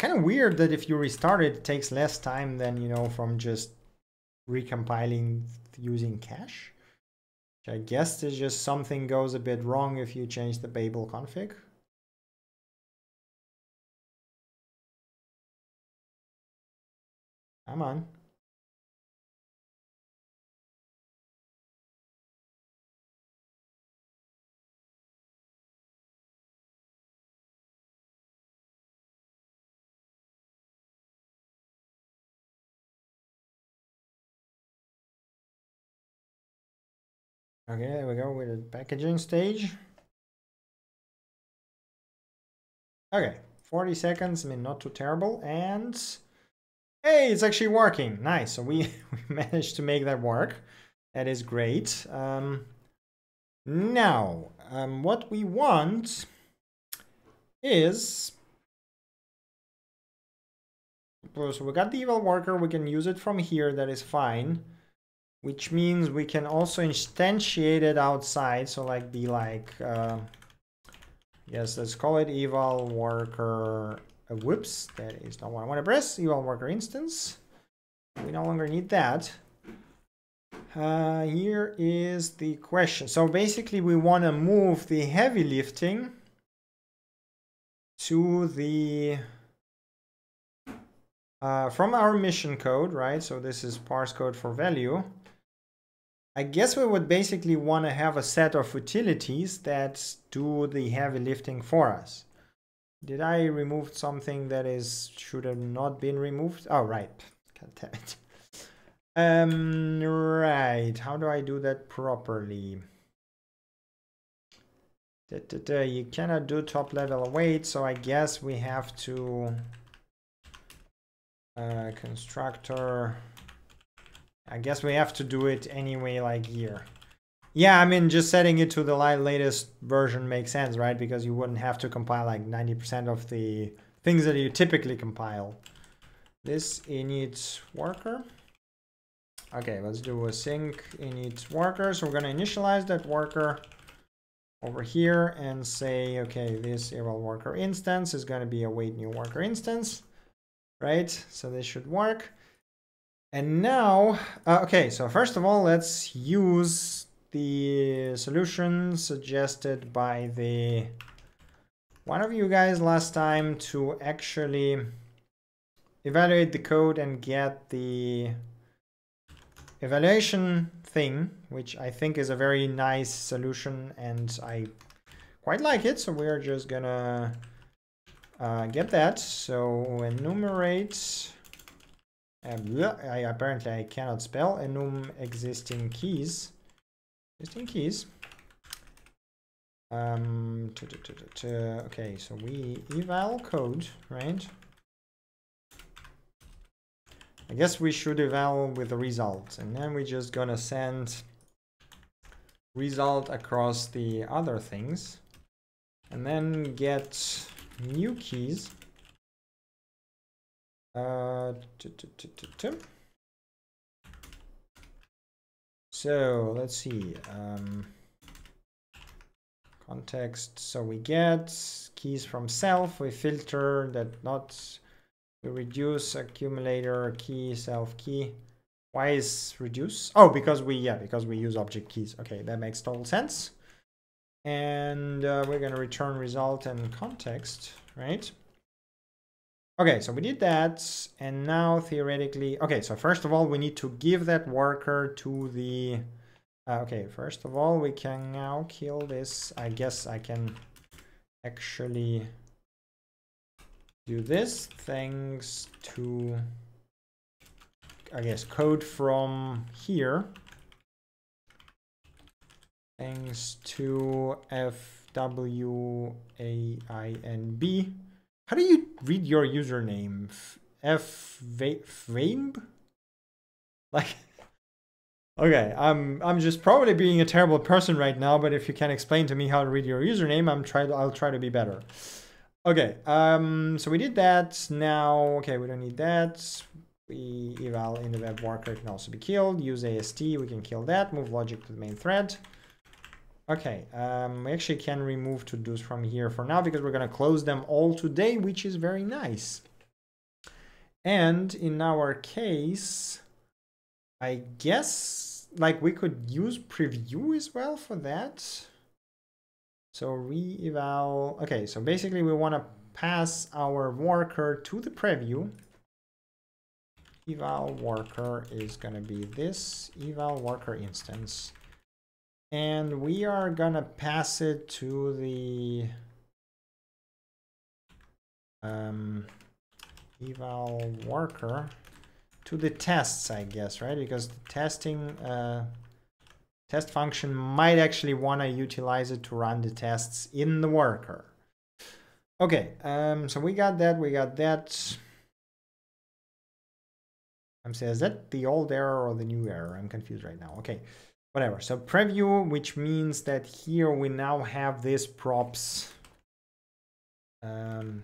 Kind of weird that if you restart it, it takes less time than, you know, from just recompiling using cache. Which I guess is just something goes a bit wrong if you change the Babel config. Come on. Okay, there we go with the packaging stage. Okay, 40 seconds, I mean, not too terrible. And hey, it's actually working. Nice. So we, [laughs] we managed to make that work. That is great. Um, now, um, what we want is so we got the eval worker. We can use it from here. That is fine which means we can also instantiate it outside. So like be like, uh, yes, let's call it eval worker. Uh, whoops, that is not what I want to press. Eval worker instance. We no longer need that. Uh, here is the question. So basically we want to move the heavy lifting to the uh, from our mission code, right? So this is parse code for value. I guess we would basically want to have a set of utilities that do the heavy lifting for us. Did I remove something that is should have not been removed? Oh, right. God damn it. Um, right. How do I do that properly? Da, da, da. You cannot do top level await, so I guess we have to uh, constructor I guess we have to do it anyway like here. Yeah, I mean, just setting it to the latest version makes sense, right? Because you wouldn't have to compile like 90% of the things that you typically compile. This init worker. Okay, let's do async init worker. So we're going to initialize that worker over here and say, okay, this eval worker instance is going to be await new worker instance, right? So this should work. And now, uh, okay, so first of all, let's use the solution suggested by the one of you guys last time to actually evaluate the code and get the evaluation thing, which I think is a very nice solution and I quite like it. So we're just gonna uh, get that. So enumerate, I, apparently I cannot spell enum existing keys, existing keys. Um, okay, so we eval code, right? I guess we should eval with the result and then we're just gonna send result across the other things and then get new keys. Uh, so let's see. Um, context. So we get keys from self. We filter that not we reduce accumulator key self key. Why is reduce? Oh, because we, yeah, because we use object keys. Okay, that makes total sense. And uh, we're going to return result and context, right? Okay, so we did that. And now theoretically, okay, so first of all, we need to give that worker to the, uh, okay, first of all, we can now kill this. I guess I can actually do this thanks to, I guess, code from here. Thanks to FWAINB. How do you read your username? F? Like, [laughs] okay, I'm I'm just probably being a terrible person right now. But if you can explain to me how to read your username, I'm try to, I'll try to be better. Okay, um, so we did that. Now, okay, we don't need that. We eval in the web worker can also be killed. Use AST, we can kill that. Move logic to the main thread. Okay, um, we actually can remove to-dos from here for now because we're going to close them all today, which is very nice. And in our case, I guess like we could use preview as well for that. So re-eval, okay, so basically we want to pass our worker to the preview. Eval worker is going to be this eval worker instance. And we are to pass it to the um, eval worker to the tests, I guess, right? Because the testing uh, test function might actually want to utilize it to run the tests in the worker. Okay, um, so we got that, we got that. I'm saying, is that the old error or the new error? I'm confused right now. Okay, whatever. So preview, which means that here we now have this props, um,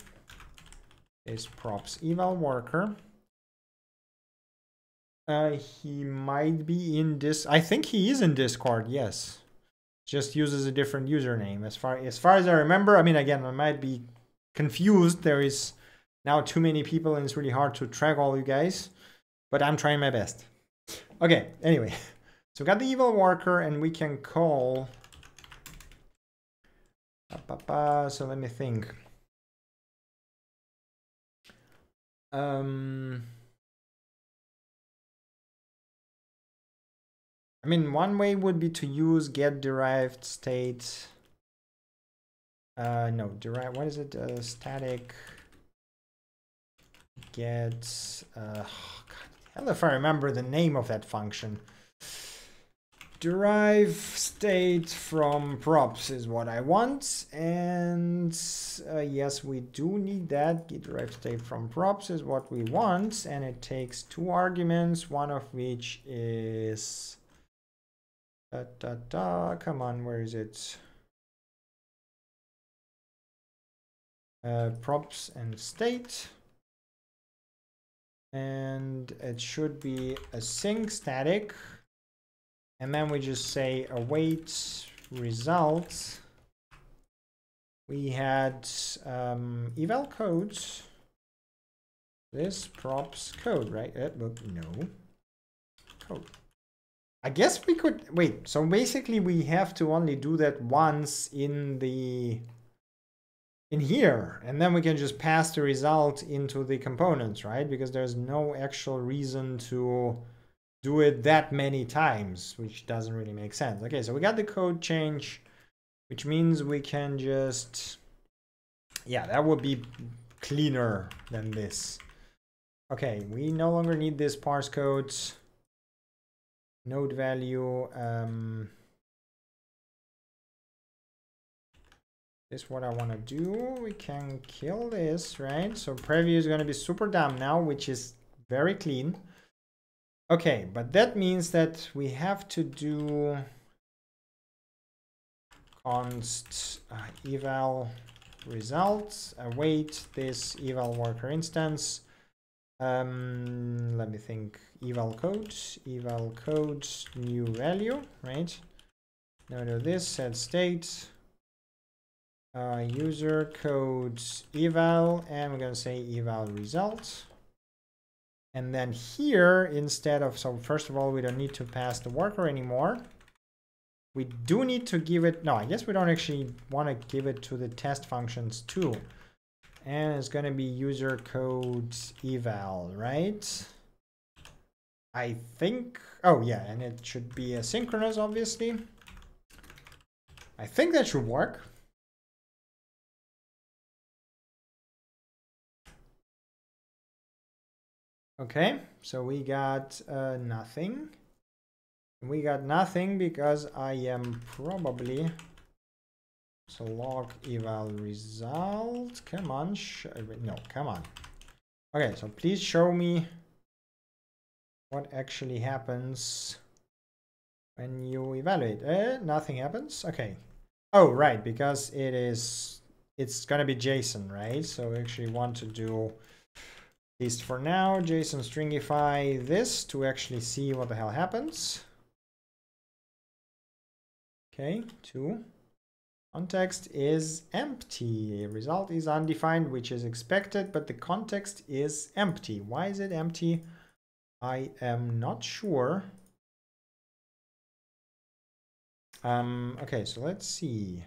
this props eval worker. Uh, he might be in this. I think he is in Discord. Yes, just uses a different username. As far as far as I remember, I mean, again, I might be confused. There is now too many people, and it's really hard to track all you guys. But I'm trying my best. Okay. Anyway, [laughs] so we got the eval worker, and we can call. So let me think. Um. I mean, one way would be to use get derived state. Uh, no, derived, what is it? Uh, static get, uh, oh [sighs] God, hell if I remember the name of that function. Derive state from props is what I want. And uh, yes, we do need that. Get derived state from props is what we want. And it takes two arguments, one of which is Da, da, da. Come on, where is it? Uh, props and state. And it should be async static. And then we just say await results. We had um, eval codes. This props code, right? Uh, no. code. I guess we could, wait, so basically we have to only do that once in the, in here, and then we can just pass the result into the components, right? Because there's no actual reason to do it that many times, which doesn't really make sense. Okay, so we got the code change, which means we can just, yeah, that would be cleaner than this. Okay, we no longer need this parse codes node value um, this is what I want to do we can kill this right so preview is going to be super dumb now which is very clean okay but that means that we have to do const uh, eval results await this eval worker instance. Um let me think eval code eval code new value right? Now do this set state uh, user code eval and we're going to say eval result and then here instead of so first of all we don't need to pass the worker anymore we do need to give it no i guess we don't actually want to give it to the test functions too and it's going to be user code eval, right? I think, oh yeah, and it should be asynchronous, obviously. I think that should work. Okay, so we got uh, nothing. We got nothing because I am probably so log eval result. Come on. Uh, no, come on. Okay, so please show me what actually happens when you evaluate. Eh, nothing happens. Okay. Oh, right, because it is, it's going to be JSON, right? So we actually want to do, least for now, JSON stringify this to actually see what the hell happens. Okay, two. Context is empty. Result is undefined, which is expected, but the context is empty. Why is it empty? I am not sure. Um, okay, so let's see.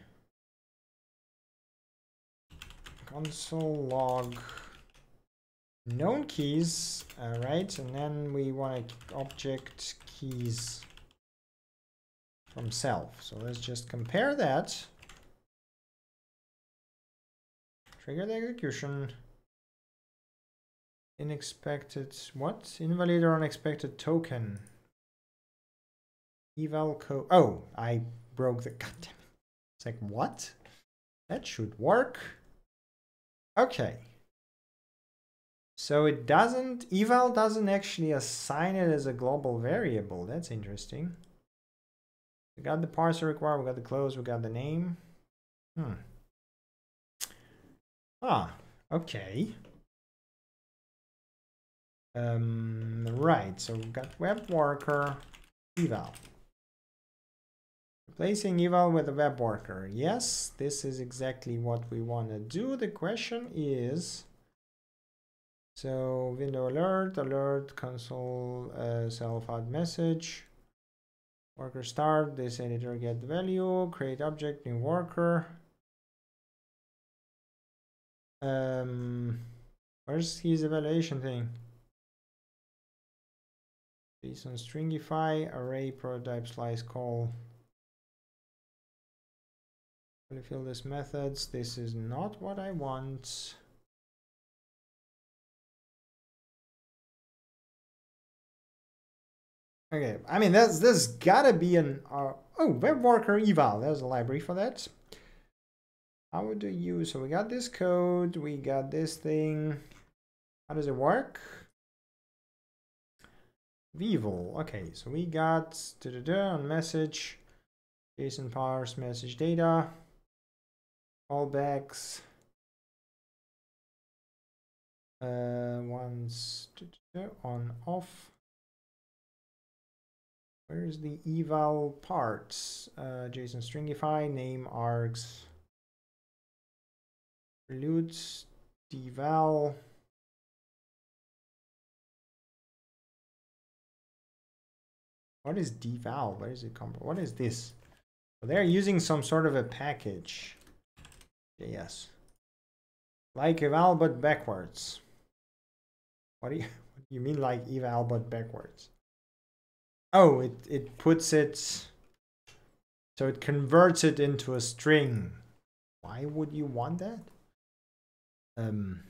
Console log known keys, all right, and then we want to object keys from self. So let's just compare that. Trigger the execution. Unexpected, what? Invalid or unexpected token. Eval code. Oh, I broke the, [laughs] goddamn. It's like, what? That should work. Okay. So it doesn't, eval doesn't actually assign it as a global variable. That's interesting. We got the parser required, we got the close, we got the name. Hmm. Ah, okay. Um, right, so we've got web worker eval. Replacing eval with a web worker. Yes, this is exactly what we want to do. The question is, so window alert, alert, console uh, self-add message, worker start, this editor get the value, create object, new worker. Um, where's his evaluation thing? JSON stringify array prototype slice call. Fill this methods. This is not what I want. Okay, I mean, that's there's gotta be an uh, oh web worker eval. There's a library for that. How would you use? So we got this code, we got this thing. How does it work? Vivo. Okay, so we got da -da -da on message, JSON parse message data, callbacks. Uh, once on off. Where's the eval parts? Uh, JSON stringify name args Preludes, deval. what is deval? Where is it come from? What is this? They're using some sort of a package. Yes. Like eval but backwards. What do you [laughs] what do you mean like eval but backwards? Oh, it, it puts it so it converts it into a string. Why would you want that? Um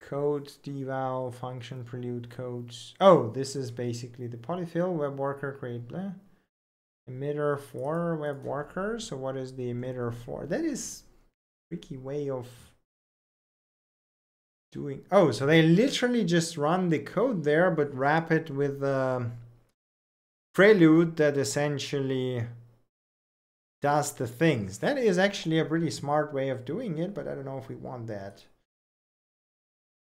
code deval function prelude codes. Oh, this is basically the polyfill web worker create blah. emitter for web worker. So what is the emitter for? That is tricky way of doing. Oh, so they literally just run the code there, but wrap it with a prelude that essentially does the things. That is actually a pretty smart way of doing it, but I don't know if we want that.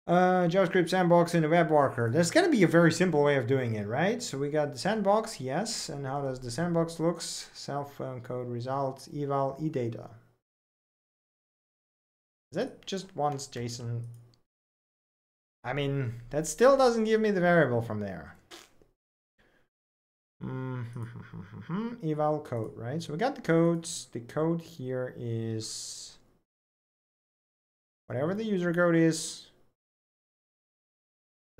Uh, JavaScript sandbox in the web worker. There's going to be a very simple way of doing it, right? So we got the sandbox, yes. And how does the sandbox looks? Self code results, eval, edata. Is that just once JSON? I mean, that still doesn't give me the variable from there. Mm -hmm. [laughs] eval code, right? So we got the codes. The code here is whatever the user code is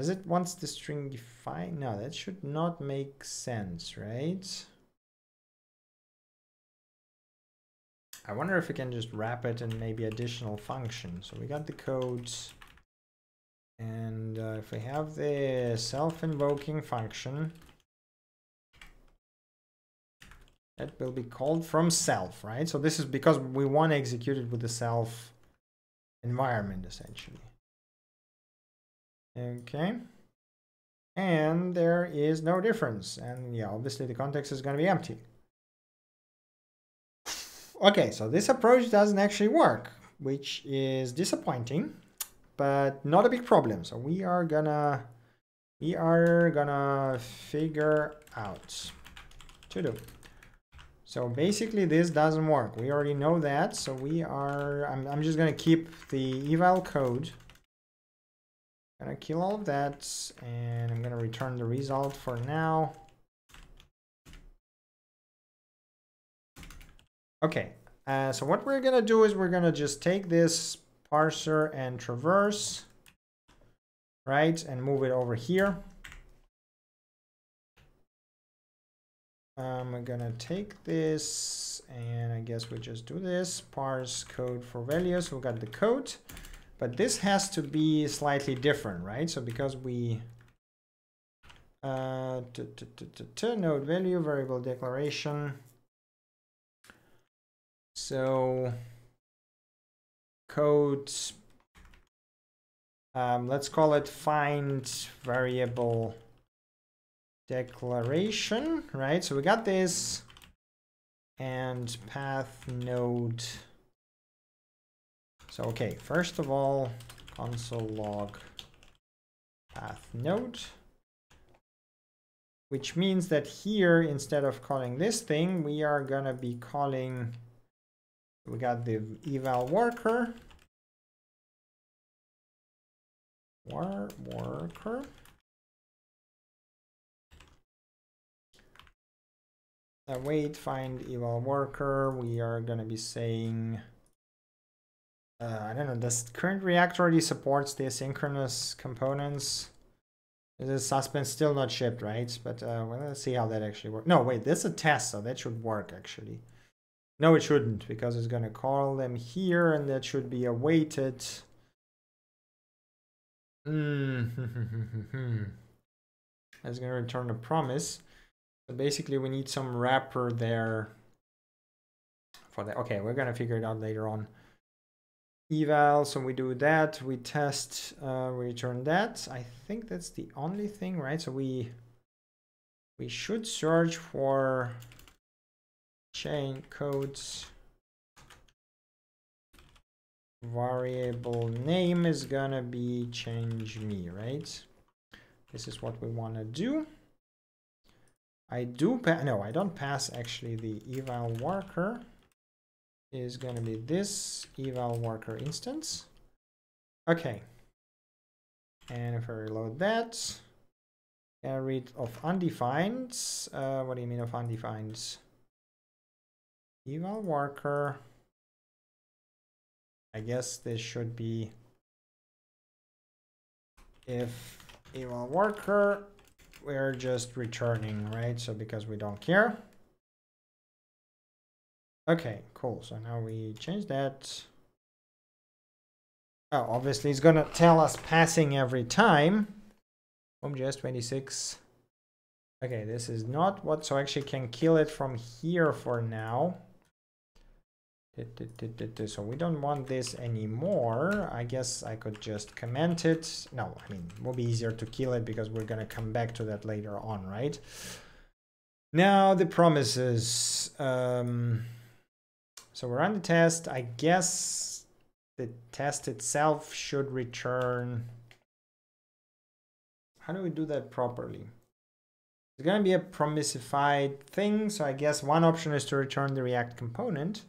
does it wants the string defined? No, that should not make sense, right? I wonder if we can just wrap it in maybe additional function. So we got the codes. And uh, if we have the self-invoking function, that will be called from self, right? So this is because we want to execute it with the self environment, essentially. Okay. And there is no difference. And yeah, obviously the context is going to be empty. Okay, so this approach doesn't actually work, which is disappointing, but not a big problem. So we are gonna, we are gonna figure out to do. So basically this doesn't work. We already know that. So we are, I'm, I'm just gonna keep the eval code Gonna kill all of that and I'm gonna return the result for now. Okay, uh, so what we're gonna do is we're gonna just take this parser and traverse, right, and move it over here. I'm gonna take this and I guess we just do this parse code for values. We've got the code. But this has to be slightly different, right? So because we uh, node value variable declaration. So code, um, let's call it find variable declaration, right? So we got this and path node so, okay, first of all, console log path node, which means that here, instead of calling this thing, we are gonna be calling, we got the eval worker, war worker, await find eval worker, we are gonna be saying uh, I don't know, does current React already supports the asynchronous components? The suspend still not shipped, right? But uh, well, let's see how that actually works. No, wait, this is a test, so that should work actually. No, it shouldn't, because it's going to call them here, and that should be awaited. That's going to return a promise. So basically, we need some wrapper there for that. Okay, we're going to figure it out later on eval so we do that we test uh, return that i think that's the only thing right so we we should search for chain codes variable name is gonna be change me right this is what we want to do i do no i don't pass actually the eval worker is to be this eval worker instance. Okay. And if I reload that, Get rid of undefined. Uh, what do you mean of undefined? Eval worker. I guess this should be if eval worker, we're just returning, right? So because we don't care. Okay, cool. So now we change that. Oh, obviously it's gonna tell us passing every time. HomeJS 26. Okay, this is not what, so actually can kill it from here for now. So we don't want this anymore. I guess I could just comment it. No, I mean, it will be easier to kill it because we're gonna come back to that later on, right? Now the promises. Um, so we're on the test. I guess the test itself should return. How do we do that properly? It's going to be a promisified thing. So I guess one option is to return the React component.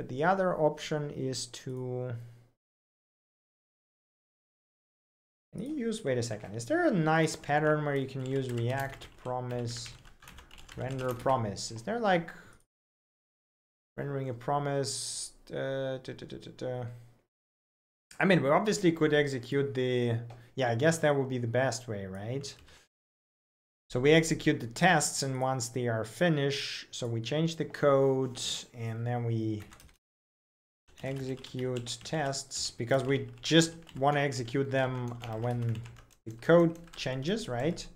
But the other option is to... Can you use, wait a second, is there a nice pattern where you can use React promise, render promise? Is there like rendering a promise. Uh, da, da, da, I mean, we obviously could execute the, yeah, I guess that would be the best way, right? So we execute the tests and once they are finished, so we change the code and then we execute tests because we just want to execute them uh, when the code changes, right?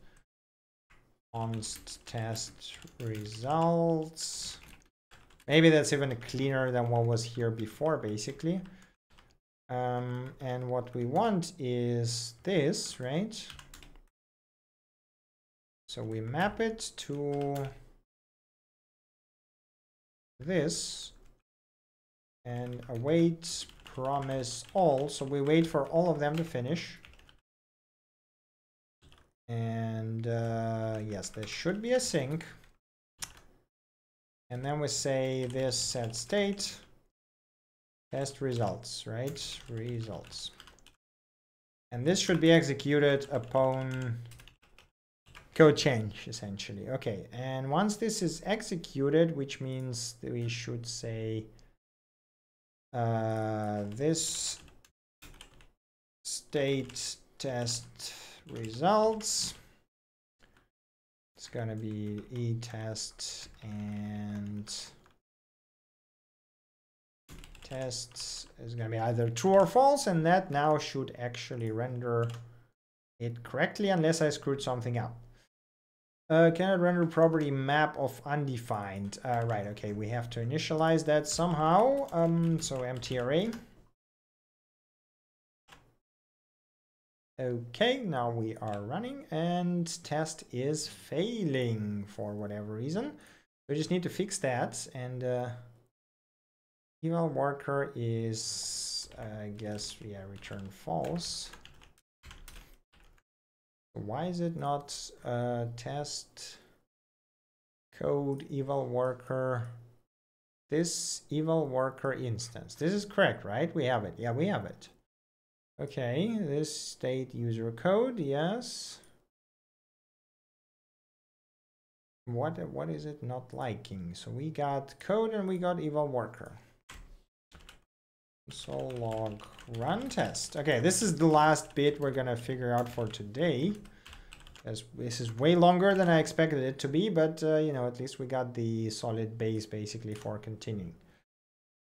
Const test results. Maybe that's even cleaner than what was here before, basically. Um, and what we want is this, right? So we map it to this and await promise all. So we wait for all of them to finish. And uh, yes, there should be async. And then we say this set state test results, right? Results. And this should be executed upon code change, essentially. Okay, and once this is executed, which means we should say uh, this state test results it's going to be e test and tests is going to be either true or false and that now should actually render it correctly unless I screwed something up. Uh, cannot render property map of undefined. Uh, right, okay, we have to initialize that somehow. Um, so empty array. Okay, now we are running and test is failing for whatever reason. We just need to fix that and uh, eval worker is, I guess, yeah, return false. Why is it not uh, test code eval worker this eval worker instance? This is correct, right? We have it. Yeah, we have it. Okay, this state user code, yes. What what is it not liking? So we got code and we got eval worker. So log run test. Okay, this is the last bit we're gonna figure out for today. As this is way longer than I expected it to be, but uh, you know, at least we got the solid base basically for continuing.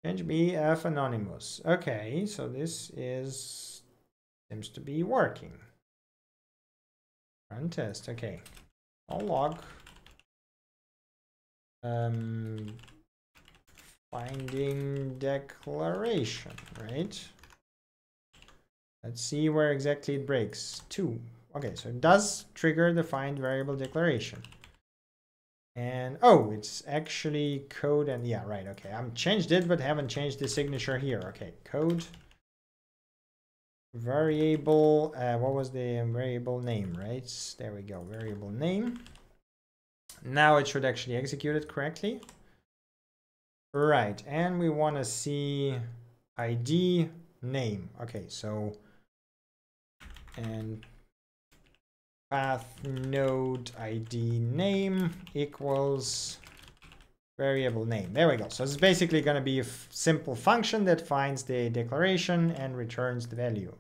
Change BF anonymous. Okay, so this is Seems to be working. Run test, okay. I'll log. Um, finding declaration, right? Let's see where exactly it breaks. Two. Okay, so it does trigger the find variable declaration. And oh, it's actually code and yeah, right. Okay, I've changed it, but haven't changed the signature here. Okay, code variable uh, what was the variable name right there we go variable name now it should actually execute it correctly right and we want to see id name okay so and path node id name equals variable name. There we go. So it's basically going to be a simple function that finds the declaration and returns the value.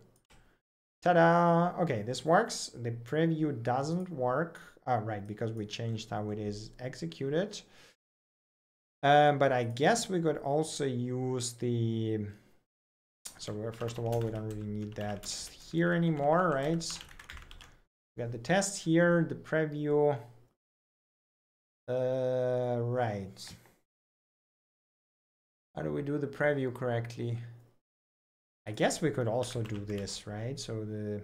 Ta-da! Okay, this works. The preview doesn't work. Oh, right, because we changed how it is executed. Um, but I guess we could also use the... So first of all, we don't really need that here anymore, right? We got the test here, the preview. Uh, right. How do we do the preview correctly? I guess we could also do this, right? So the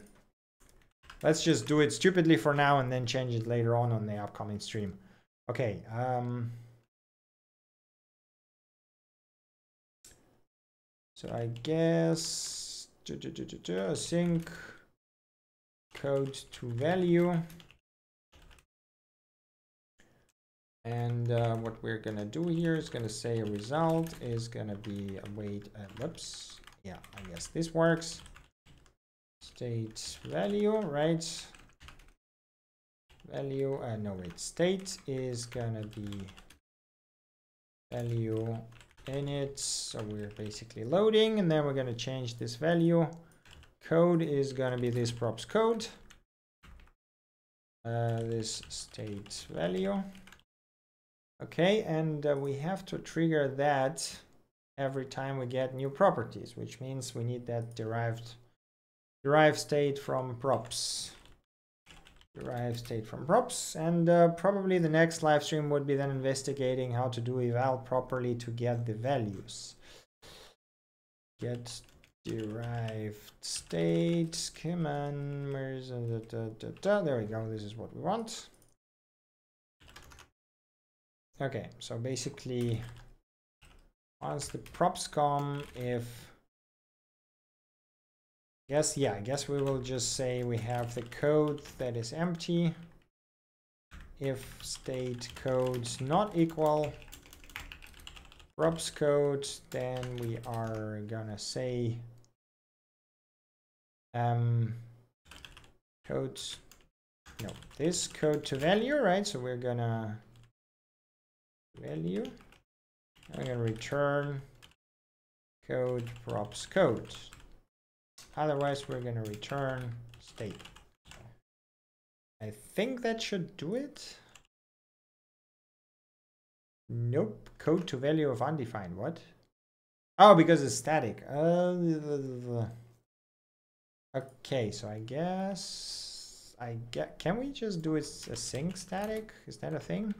let's just do it stupidly for now and then change it later on on the upcoming stream. Okay. Um, so I guess sync code to value. And uh, what we're gonna do here is gonna say a result is gonna be await. Uh, whoops. Yeah, I guess this works. State value, right? Value. Uh, no, wait. State is gonna be value init. So we're basically loading, and then we're gonna change this value. Code is gonna be this props code. Uh, this state value. Okay, and uh, we have to trigger that every time we get new properties, which means we need that derived derived state from props. Derived state from props, and uh, probably the next live stream would be then investigating how to do eval properly to get the values. Get derived state, da, there we go, this is what we want. Okay, so basically, once the props come, if yes, yeah, I guess we will just say we have the code that is empty. If state code's not equal props code, then we are gonna say um code no this code to value, right? So we're gonna value. I'm to return code props code. Otherwise, we're going to return state. I think that should do it. Nope. Code to value of undefined. What? Oh, because it's static. Uh, okay, so I guess I get. Can we just do it async static? Is that a thing?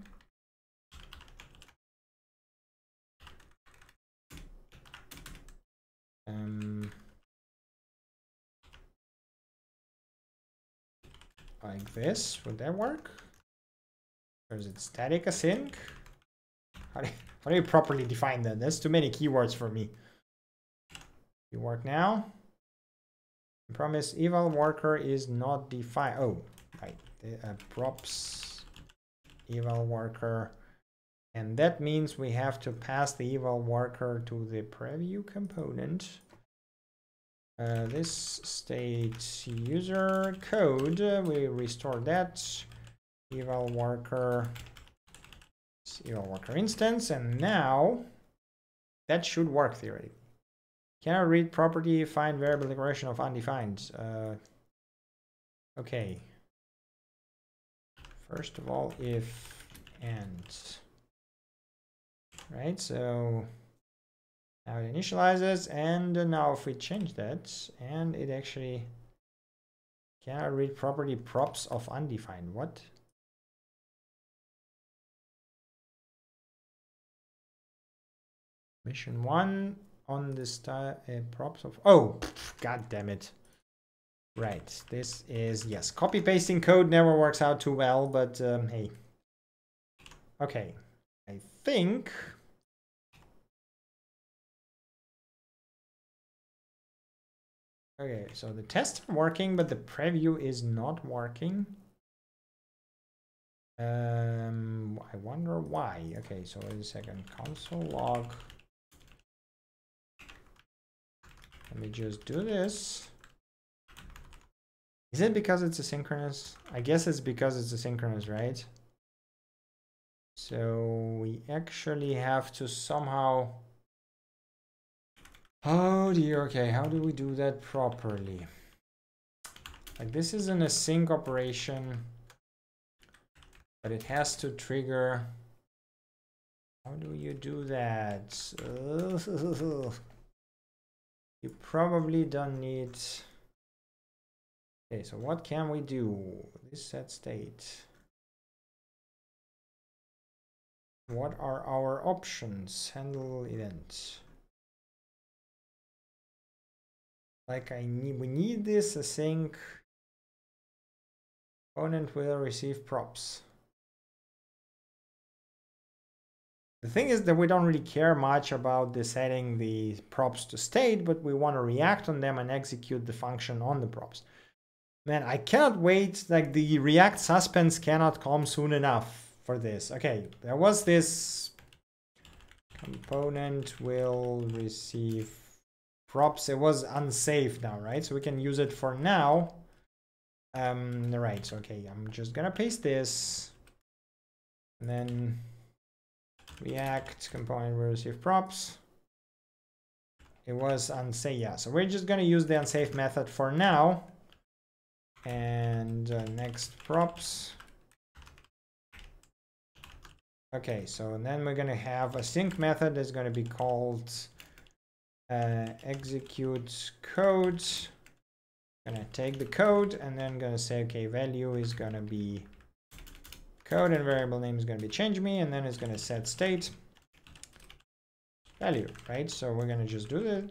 Like this, would that work? Or is it static async? How do, you, how do you properly define that? That's too many keywords for me. You work now. Promise eval worker is not defined. Oh, right. Uh, props eval worker and that means we have to pass the eval worker to the preview component. Uh, this state user code, uh, we restore that eval worker, eval worker instance, and now that should work theoretically. Can I read property find variable declaration of undefined? Uh, okay. First of all, if and right? So now it initializes and now if we change that and it actually cannot read property props of undefined. What? Mission one on the style uh, props of oh [laughs] god damn it right this is yes copy pasting code never works out too well but um, hey okay I think Okay, so the tests are working, but the preview is not working. Um, I wonder why. Okay, so wait a second. Console log. Let me just do this. Is it because it's asynchronous? I guess it's because it's asynchronous, right? So we actually have to somehow... Oh dear, okay, how do we do that properly? Like this is an async operation, but it has to trigger... How do you do that? [laughs] you probably don't need... Okay, so what can we do? This set state. What are our options? Handle events. Like I need, we need this I think component will receive props. The thing is that we don't really care much about the setting the props to state, but we want to react on them and execute the function on the props. Man, I cannot wait. Like the React suspense cannot come soon enough for this. Okay, there was this component will receive props. It was unsafe now, right? So we can use it for now. Um, right, so okay, I'm just gonna paste this. And then React component will receive props. It was unsafe, yeah. So we're just gonna use the unsafe method for now. And uh, next props. Okay, so then we're to have async method that's to be called uh, execute code. Going to take the code and then to say, okay, value is to be code and variable name is to be change me and then it's to set state value, right? So we're to just do that.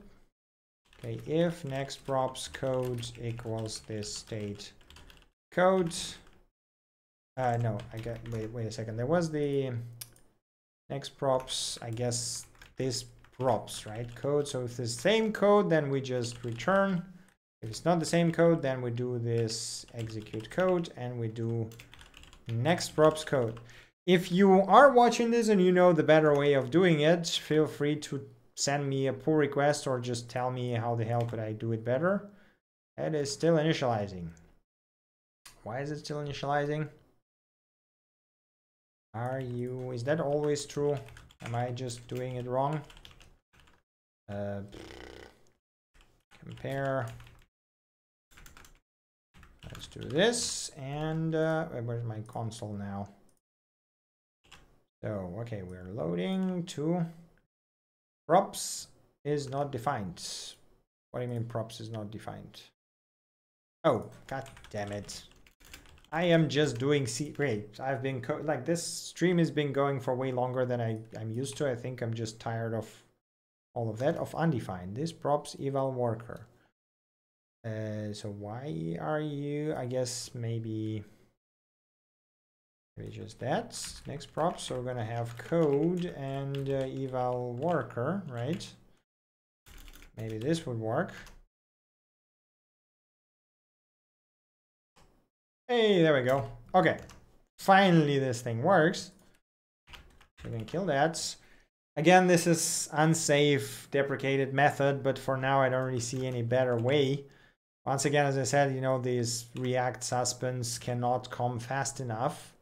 Okay, if next props code equals this state code, uh, no, I got, wait, wait a second. There was the next props, I guess this props, right? Code. So if it's the same code, then we just return. If it's not the same code, then we do this execute code and we do next props code. If you are watching this and you know the better way of doing it, feel free to send me a pull request or just tell me how the hell could I do it better. It is still initializing. Why is it still initializing? Are you, is that always true? Am I just doing it wrong? Uh, compare. Let's do this. And uh, where's my console now? So, okay, we're loading to props is not defined. What do you mean props is not defined? Oh, god damn it. I am just doing C. Great. I've been like this stream has been going for way longer than I, I'm used to. I think I'm just tired of all of that of undefined. This props eval worker. Uh, so why are you? I guess maybe maybe just that. Next prop. So we're gonna have code and uh, eval worker, right? Maybe this would work. Hey, there we go. Okay. Finally, this thing works. We can kill that. Again, this is unsafe, deprecated method, but for now I don't really see any better way. Once again, as I said, you know, these React Suspense cannot come fast enough.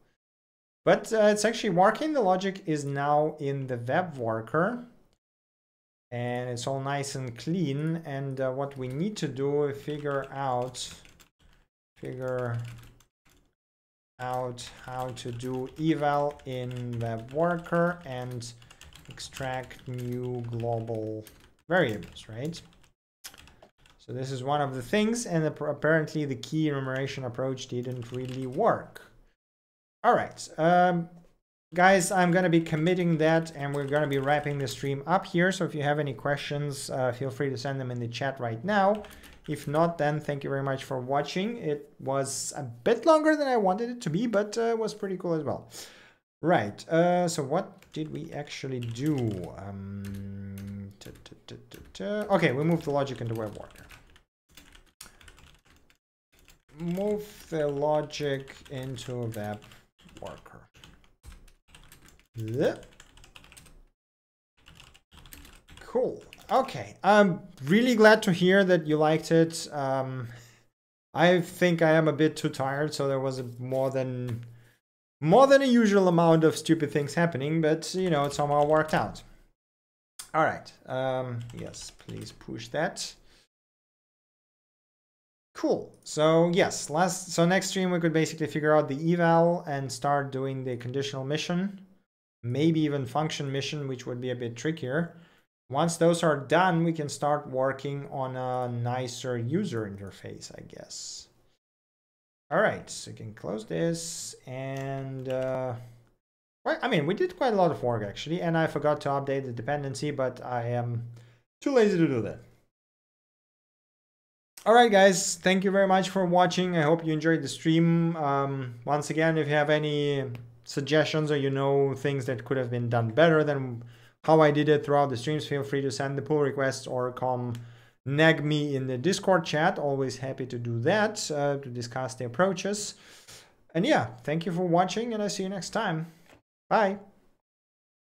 But uh, it's actually working. The logic is now in the web worker. And it's all nice and clean. And uh, what we need to do is figure out, figure out how to do eval in web worker and extract new global variables, right? So this is one of the things, and apparently the key enumeration approach didn't really work. All right, um, guys, I'm going to be committing that, and we're going to be wrapping the stream up here. So if you have any questions, uh, feel free to send them in the chat right now. If not, then thank you very much for watching. It was a bit longer than I wanted it to be, but uh, was pretty cool as well. Right, uh, so what did we actually do? Um, ta, ta, ta, okay, we moved the logic into web worker. Move the logic into web worker. Yep. Cool. Okay, I'm really glad to hear that you liked it. Um, I think I am a bit too tired, so there was more than more than a usual amount of stupid things happening, but you know, it somehow worked out. All right. Um, yes, please push that. Cool. So yes, last so next stream we could basically figure out the eval and start doing the conditional mission, maybe even function mission, which would be a bit trickier. Once those are done, we can start working on a nicer user interface, I guess. All right, so you can close this and uh, well, I mean, we did quite a lot of work actually, and I forgot to update the dependency, but I am too lazy to do that. All right, guys, thank you very much for watching. I hope you enjoyed the stream. Um, once again, if you have any suggestions or you know things that could have been done better than how I did it throughout the streams, feel free to send the pull requests or come nag me in the Discord chat. Always happy to do that, uh, to discuss the approaches. And yeah, thank you for watching and I'll see you next time. Bye.